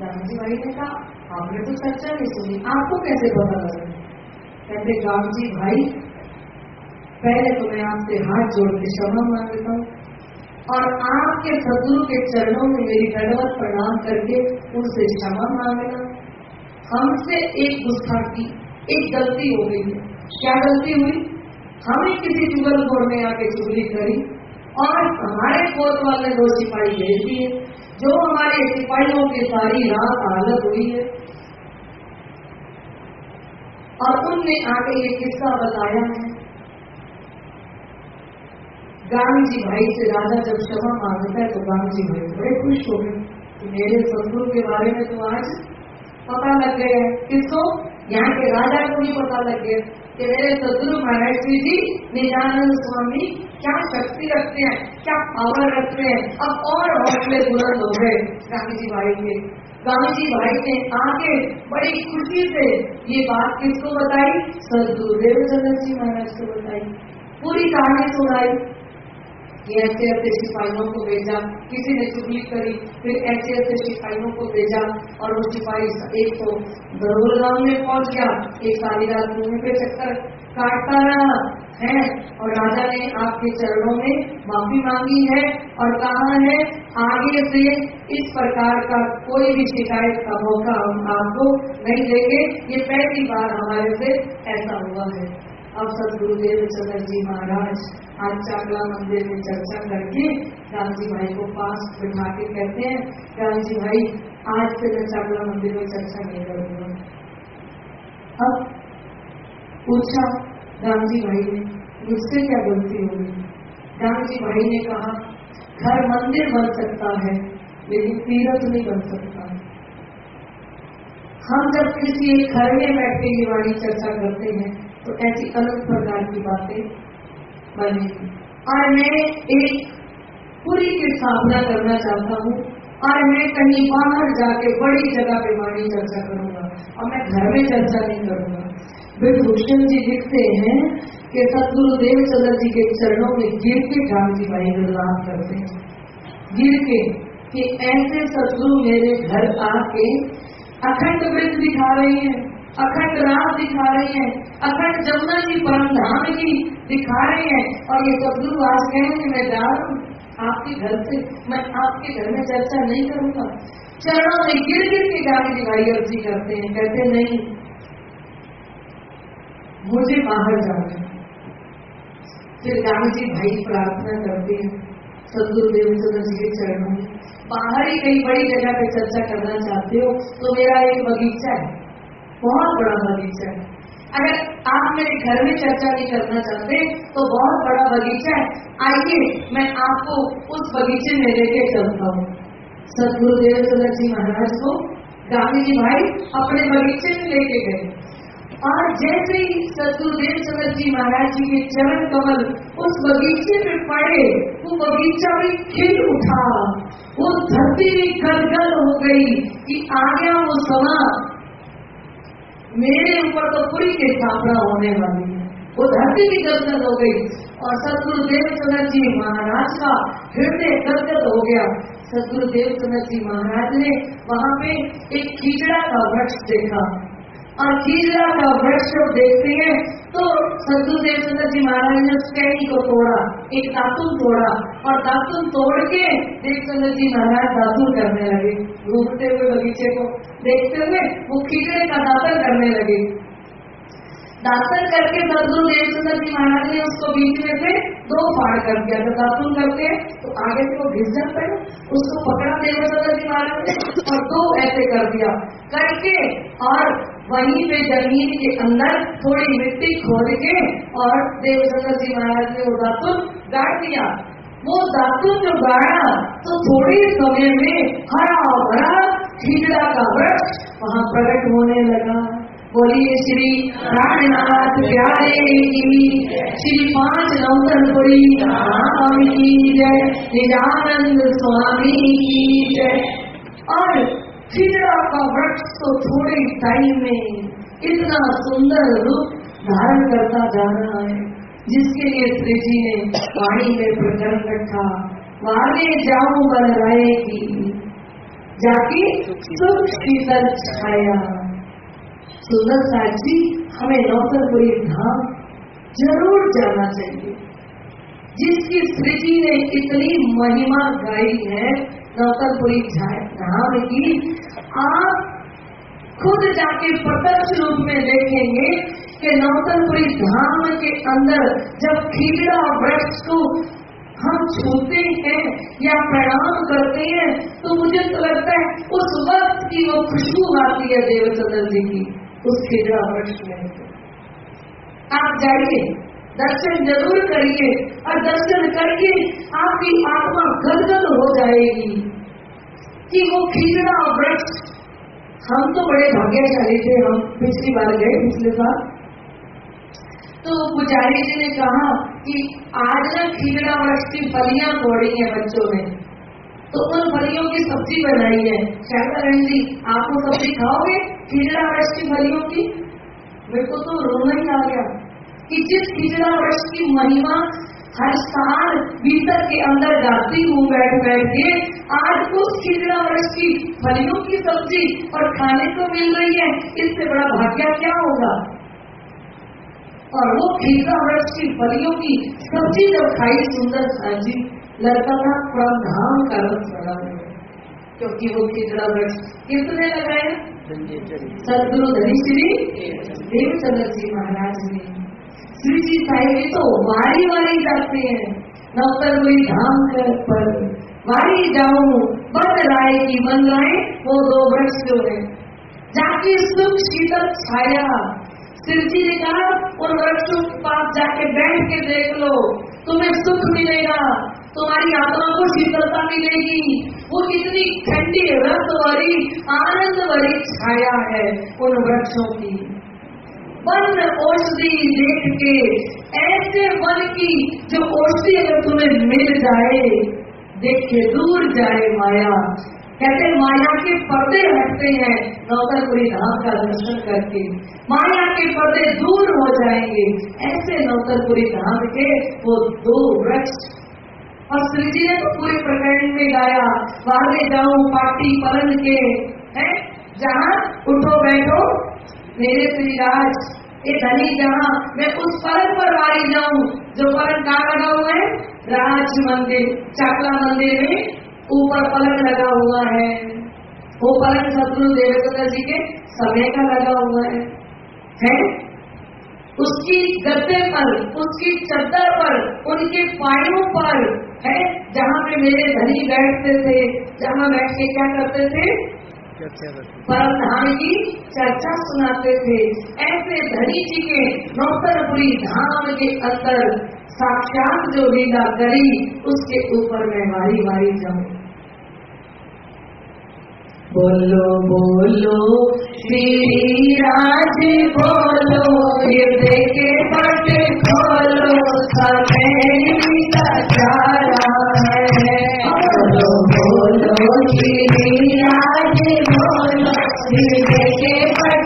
गांधी भाई ने कहा? आपने तो चर्चा नहीं सुनी। आपको कैसे पता लगा? कहते, गांधी भाई, पहले तो मैं आपसे हाथ जोड़ के क्षमा माँगता हूँ और आपके सदगुरु के चरणों में मेरी दंडवत प्रणाम करके उनसे क्षमा मांगना। हमसे एक गुस्ताखी एक गलती हो गई। क्या गलती हुई? हमें किसी चुगल खोर में आके चुगली करी। और हमारे कोर्ट वाले दो सिपाही भेज दिए। जो हमारे सिपाहियों की सारी रात हालत हुई है। और उनने आके ये किस्सा बताया है। गांधी जी भाई से राजा जब क्षमा माँगता है तो गांधी जी भाई बड़े खुश हो गए। कि मेरे सदगुरु के बारे में तो आज पता लग गया है। किसको? यहाँ के राजा को भी पता लग गया। कि मेरे सदगुरु महाराज जी निजानंद स्वामी क्या शक्ति रखते हैं? क्या पावर रखते हैं? अब और हौसले बुलंद हो गए गांधी जी भाई के। गांधी जी भाई ने आके बड़ी खुशी से ये बात किसको बताई? सर गुरुदेव चंद्र जी महाराज को बताई। पूरी कहानी सुनाई। कि ऐसे ऐसे सिपाहियों को भेजा, किसी ने चुगली करी, फिर ऐसे ऐसे सिपाहियों को भेजा और वो सिपाही एक तो दरोल गाँव में पहुँच गया। एक सारी रात मुँह पे चक्कर काटता रहा, है, और राजा ने आपके चरणों में माफ़ी मांगी है और कहा है, आगे से इस प्रकार का कोई भी शिकायत का मौका हम आपको नहीं देंगे। ये पहली बार हमारे से ऐसा हुआ है। अब सदगुरुदेव चंद्र जी महाराज आज चाकला मंदिर में चर्चा करके राम जी भाई को पास बिठा के कहते हैं राम जी भाई, आज से मैं चाकला मंदिर में चर्चा नहीं करूँगा। अब पूछा राम जी भाई ने, मुझसे क्या गलती होगी राम जी भाई ने कहा, घर मंदिर बन सकता है, लेकिन तीरथ नहीं बन सकता। हम जब किसी घर में बैठ के ये चर्चा करते हैं तो ऐसी अलग प्रकार की बातें बनेगी और मैं एक पूरी की स्थापना करना चाहता हूँ। और मैं कहीं बाहर जाके बड़ी जगह पे वाणी चर्चा करूँगा और मैं घर में चर्चा नहीं करूँगा। विभूषण जी लिखते हैं कि सतगुरु देवचंद्र जी के चरणों में गिर के गांधी भाई गुरदास करते हैं। गिर के कि ऐसे सतगुरु मेरे घर आके अखंड वृत्त दिखा रहे हैं। अखंड रात दिखा रहे हैं, अखंड जमुना जी परम धाम की दिखा रहे हैं, और ये सदगुरु आज कहें कि मैं जा रहा हूँ। आपके घर से मैं आपके घर में चर्चा नहीं करूँगा। चरणों में गिर गिर के की भाई अर्जी करते हैं, कहते नहीं, मुझे बाहर जाना फिर गांधी जी भाई प्रार्थना करते हैं सदगुरु देवेंद्र जी के चरणों में। बाहर ही कहीं बड़ी जगह पे चर्चा करना चाहते हो तो मेरा एक बगीचा है। बहुत बड़ा बगीचा है। अगर आप मेरे घर में चर्चा नहीं करना चाहते तो बहुत बड़ा बगीचा है। आइए, मैं आपको उस बगीचे में लेके चलता हूँ। सदगुरु देवचंद्र जी महाराज को गांधी जी भाई अपने बगीचे में लेके गए। और जैसे ही सदगुरु देवचंद्र जी महाराज जी के चरण कमल उस बगीचे में पड़े, वो बगीचा भी खिल उठा। वो धरती भी गदगद हो गई कि आ गया वो समा। मेरे ऊपर तो पूरी की स्थापना होने वाली है। वो धरती भी गदगद हो गई और सदगुरु देवचंद्र जी महाराज का हृदय गदगद हो गया। सदगुरु देवचंद्र जी महाराज ने वहाँ पे एक खींचड़ा का वृक्ष देखा। और खीजड़ा का वृक्ष जब देखते हैं तो सदगुरु देवचंद्र जी महाराज ने उस टहनी को तोड़ा, एक दातुन तोड़ा। और दातुन तोड़ के देवचंद्र जी महाराज दातुन करने लगे। घूमते हुए बगीचे को देखते हुए वो खीजड़े का दातन करने लगे। दातन करके सदगुरु देवचंद्र जी महाराज ने उसको बीच में से दो फाड़ कर दिया। जब दातुन करते तो आगे से वो घिस जाता है उसको पकड़ा देवचंद्र जी महाराज ने और दो ऐसे कर दिया। करके और वहीं पे ज़मीन के अंदर थोड़ी मिट्टी खोद के और देव देवचंद्र जी महाराज ने वो दातुन गाड़ दिया। वो दातुन जो गाड़ा तो थोड़े समय में हरा भरा खींचड़ा का वृक्ष वहाँ प्रकट होने लगा। बोलिए श्री प्राणनाथ प्यारे की, श्री पाँच नौतनपुरी राम की जय, निजानंद स्वामी की जय। और खिजड़ा का वृक्ष तो थोड़े टाइम में इतना सुंदर रूप धारण करता जा रहा है, जिसके लिए श्री जी ने वाणी में प्रकरण रखा, वाले जाऊँ बन रहेगी। जाके सुख शीतल छाया। सुंदर साथ जी हमें नौतनपुरी धाम ज़रूर जाना चाहिए। जिसकी सृष्टि ने इतनी महिमा गाई है नौतनपुरी धाम की, आप खुद जाके प्रत्यक्ष रूप में देखेंगे कि नौतनपुरी धाम के अंदर जब खीड़ा वृक्ष को हम छूते हैं या प्रणाम करते हैं तो मुझे तो लगता है उस वक्त की वो खुशबू आती है देवचंद्र जी की उस खिजड़ा वृक्ष में आप जाइए, दर्शन ज़रूर करिए, और दर्शन करके आपकी आत्मा गदगद हो जाएगी कि वो खींचना वृक्ष। हम तो बड़े भाग्यशाली थे, हम पिछली बार गए पिछले साल तो पुजारी जी ने कहा कि आज ना खींचना वृक्ष की फलियाँ तोड़ी है बच्चों ने तो उन फलियों की सब्ज़ी बनाई है। शायद जी आपको सब्ज़ी खाओगे खींचना वृक्ष की फलियों की? मेरे को तो रोना ही आ गया कि जिस खिचड़ा वृक्ष की महिमा हर साल भीतर के अंदर गाती हूँ बैठ बैठ के, आज उस खिचड़ा वर्ष की फलियों की सब्ज़ी और खाने को मिल रही है, इससे बड़ा भाग्य क्या होगा? और वो खिचड़ा वृक्ष की फलियों की सब्ज़ी जब खाई, सुंदर साजी लड़का प्रधान का रस लगा क्योंकि वो खिचड़ा वृक्ष कितने लगाए सदगुरु धनी श्री देवचंद्र जी महाराज ने। श्री जी साहिब तो वारी वारी जाते हैं। नौकर कोई धाम कर पर। वारी जाऊँ बन राय की बन राय, वो दो वृक्ष जो है? जाके सुख शीतल छाया शिव जी ने कहा उन वृक्षों के पास जाके बैठ के देख लो, तुम्हें सुख मिलेगा, तुम्हारी आत्मा को शीतलता मिलेगी। वो कितनी ठंडी रस भरी आनंद भरी छाया है उन वृक्षों की। वन औषधि देख के, ऐसे वन की जो औषधि अगर तुम्हें मिल जाए, देख के दूर जाए माया। कहते माया के पर्दे हटते हैं नौतरपुरी धाम का दर्शन करके। माया के पर्दे दूर हो जाएँगे, ऐसे नौतरपुरी धाम के वो दो वृक्ष। और श्री जी ने तो पूरे प्रकरण में गाया, बाहर जाऊँ पार्टी पलन के, है? जहाँ उठो बैठो, मेरे श्री राज ये धनी जहाँ, मैं उस परम पर वारी जाऊँ, जो परम कहाँ लगा हुआ है? राज मंदिर चाकला मंदिर में। ऊपर पलक लगा हुआ है। वो पलक शत्रु देवेंद्र जी के समय का लगा हुआ है। है? उसकी गद्दे पर, उसकी चद्दर पर, उनके पायों पर, है? जहाँ पे मेरे धनी बैठते थे, जहाँ बैठ के क्या करते थे? परम धाम की चर्चा सुनाते थे। ऐसे धनी जी के नौतरपुरी धाम के अंदर साक्षात जो लीला करी, उसके ऊपर मैं वारी वारी जाऊँ। बोलो बोलो, श्री राज बोलो हृदय के पट खोलो, समय का चारा है। बोलो बोलो, श्री राज बोलो हृदय के पट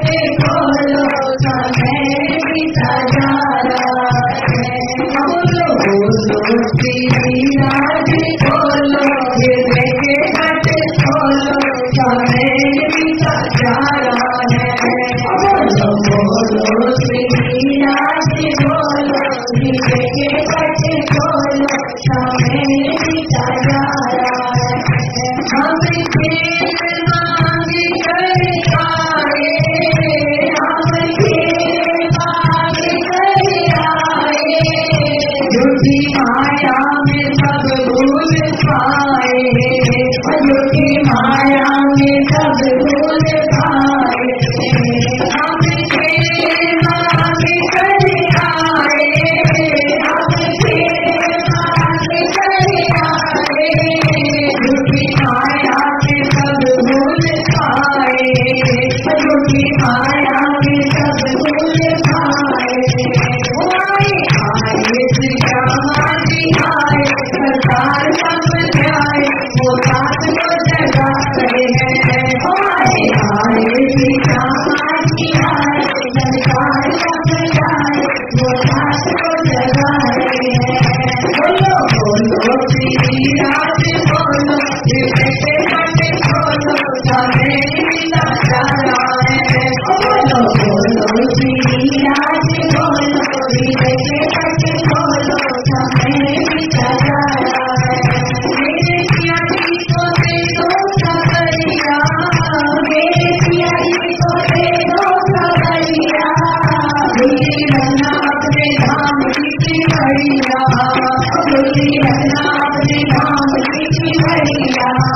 Hari Krishna, Krishna Krishna, Hare Hare.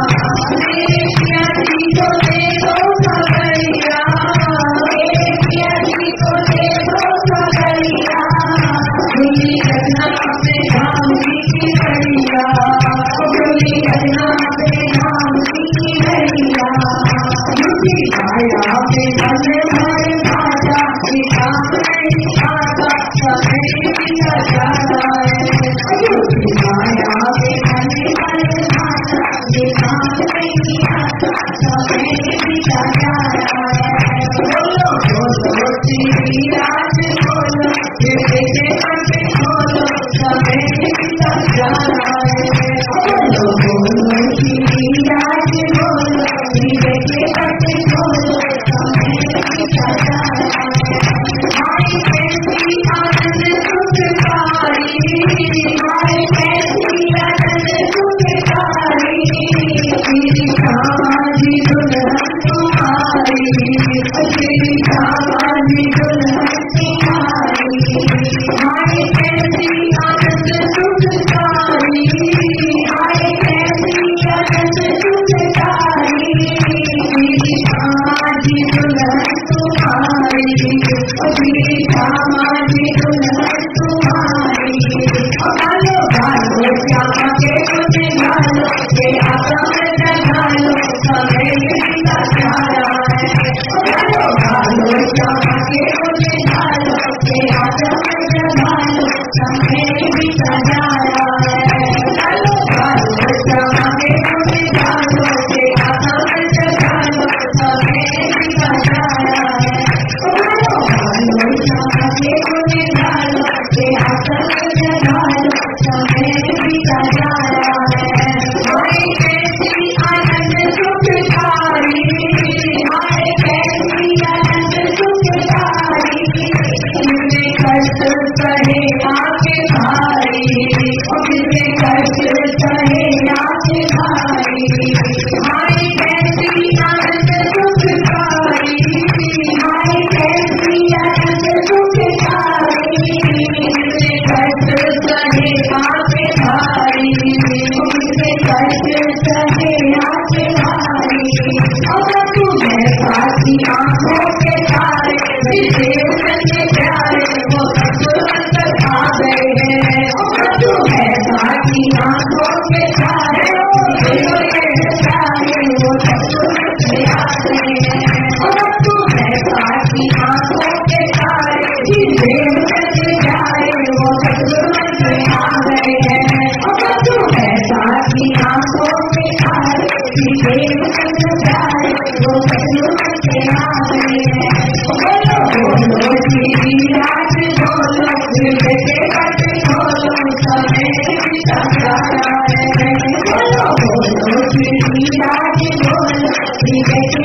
बोलो श्री राज बोलो दिल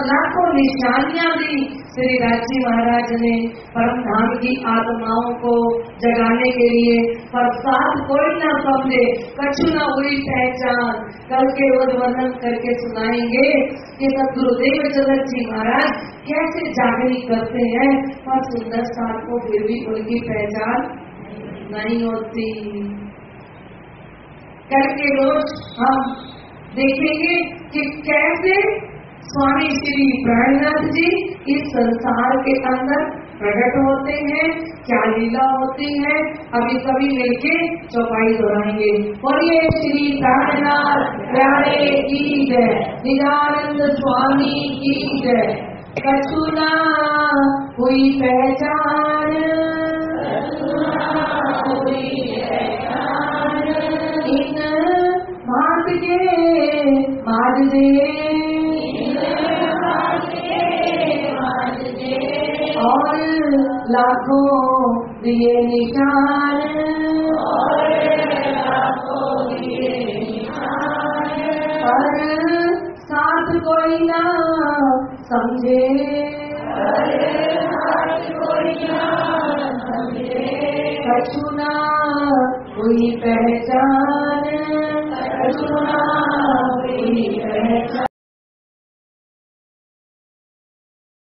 और लाखों निशानियाँ दी। श्री राज़ी महाराज ने परम धाम की आत्माओं को जगाने के लिए पर साथ कोई ना समझे, कछु ना हुई पहचान। कल के रोज वर्णन करके सुनाएँगे कि सदगुरुदेव चंद्र जी महाराज कैसे जागरी करते हैं पर सुंदर साथ को फिर भी उनकी पहचान नहीं होती। कल के रोज हम देखेंगे कि कैसे स्वामी श्री प्राणनाथ जी इस संसार के अंदर प्रकट होते हैं, क्या लीला होती है, अभी कभी मिलके चौपाई दोहराएँगे। बोलिए श्री प्राणनाथ प्यारे की जय। निजानंद स्वामी की जय। कछुना हुई पहचान। इन मात के मार दे और लाखों दिए निशान पर साथ कोई ना समझे। कछुना हुई पहचान। कछुना हुई पहचान।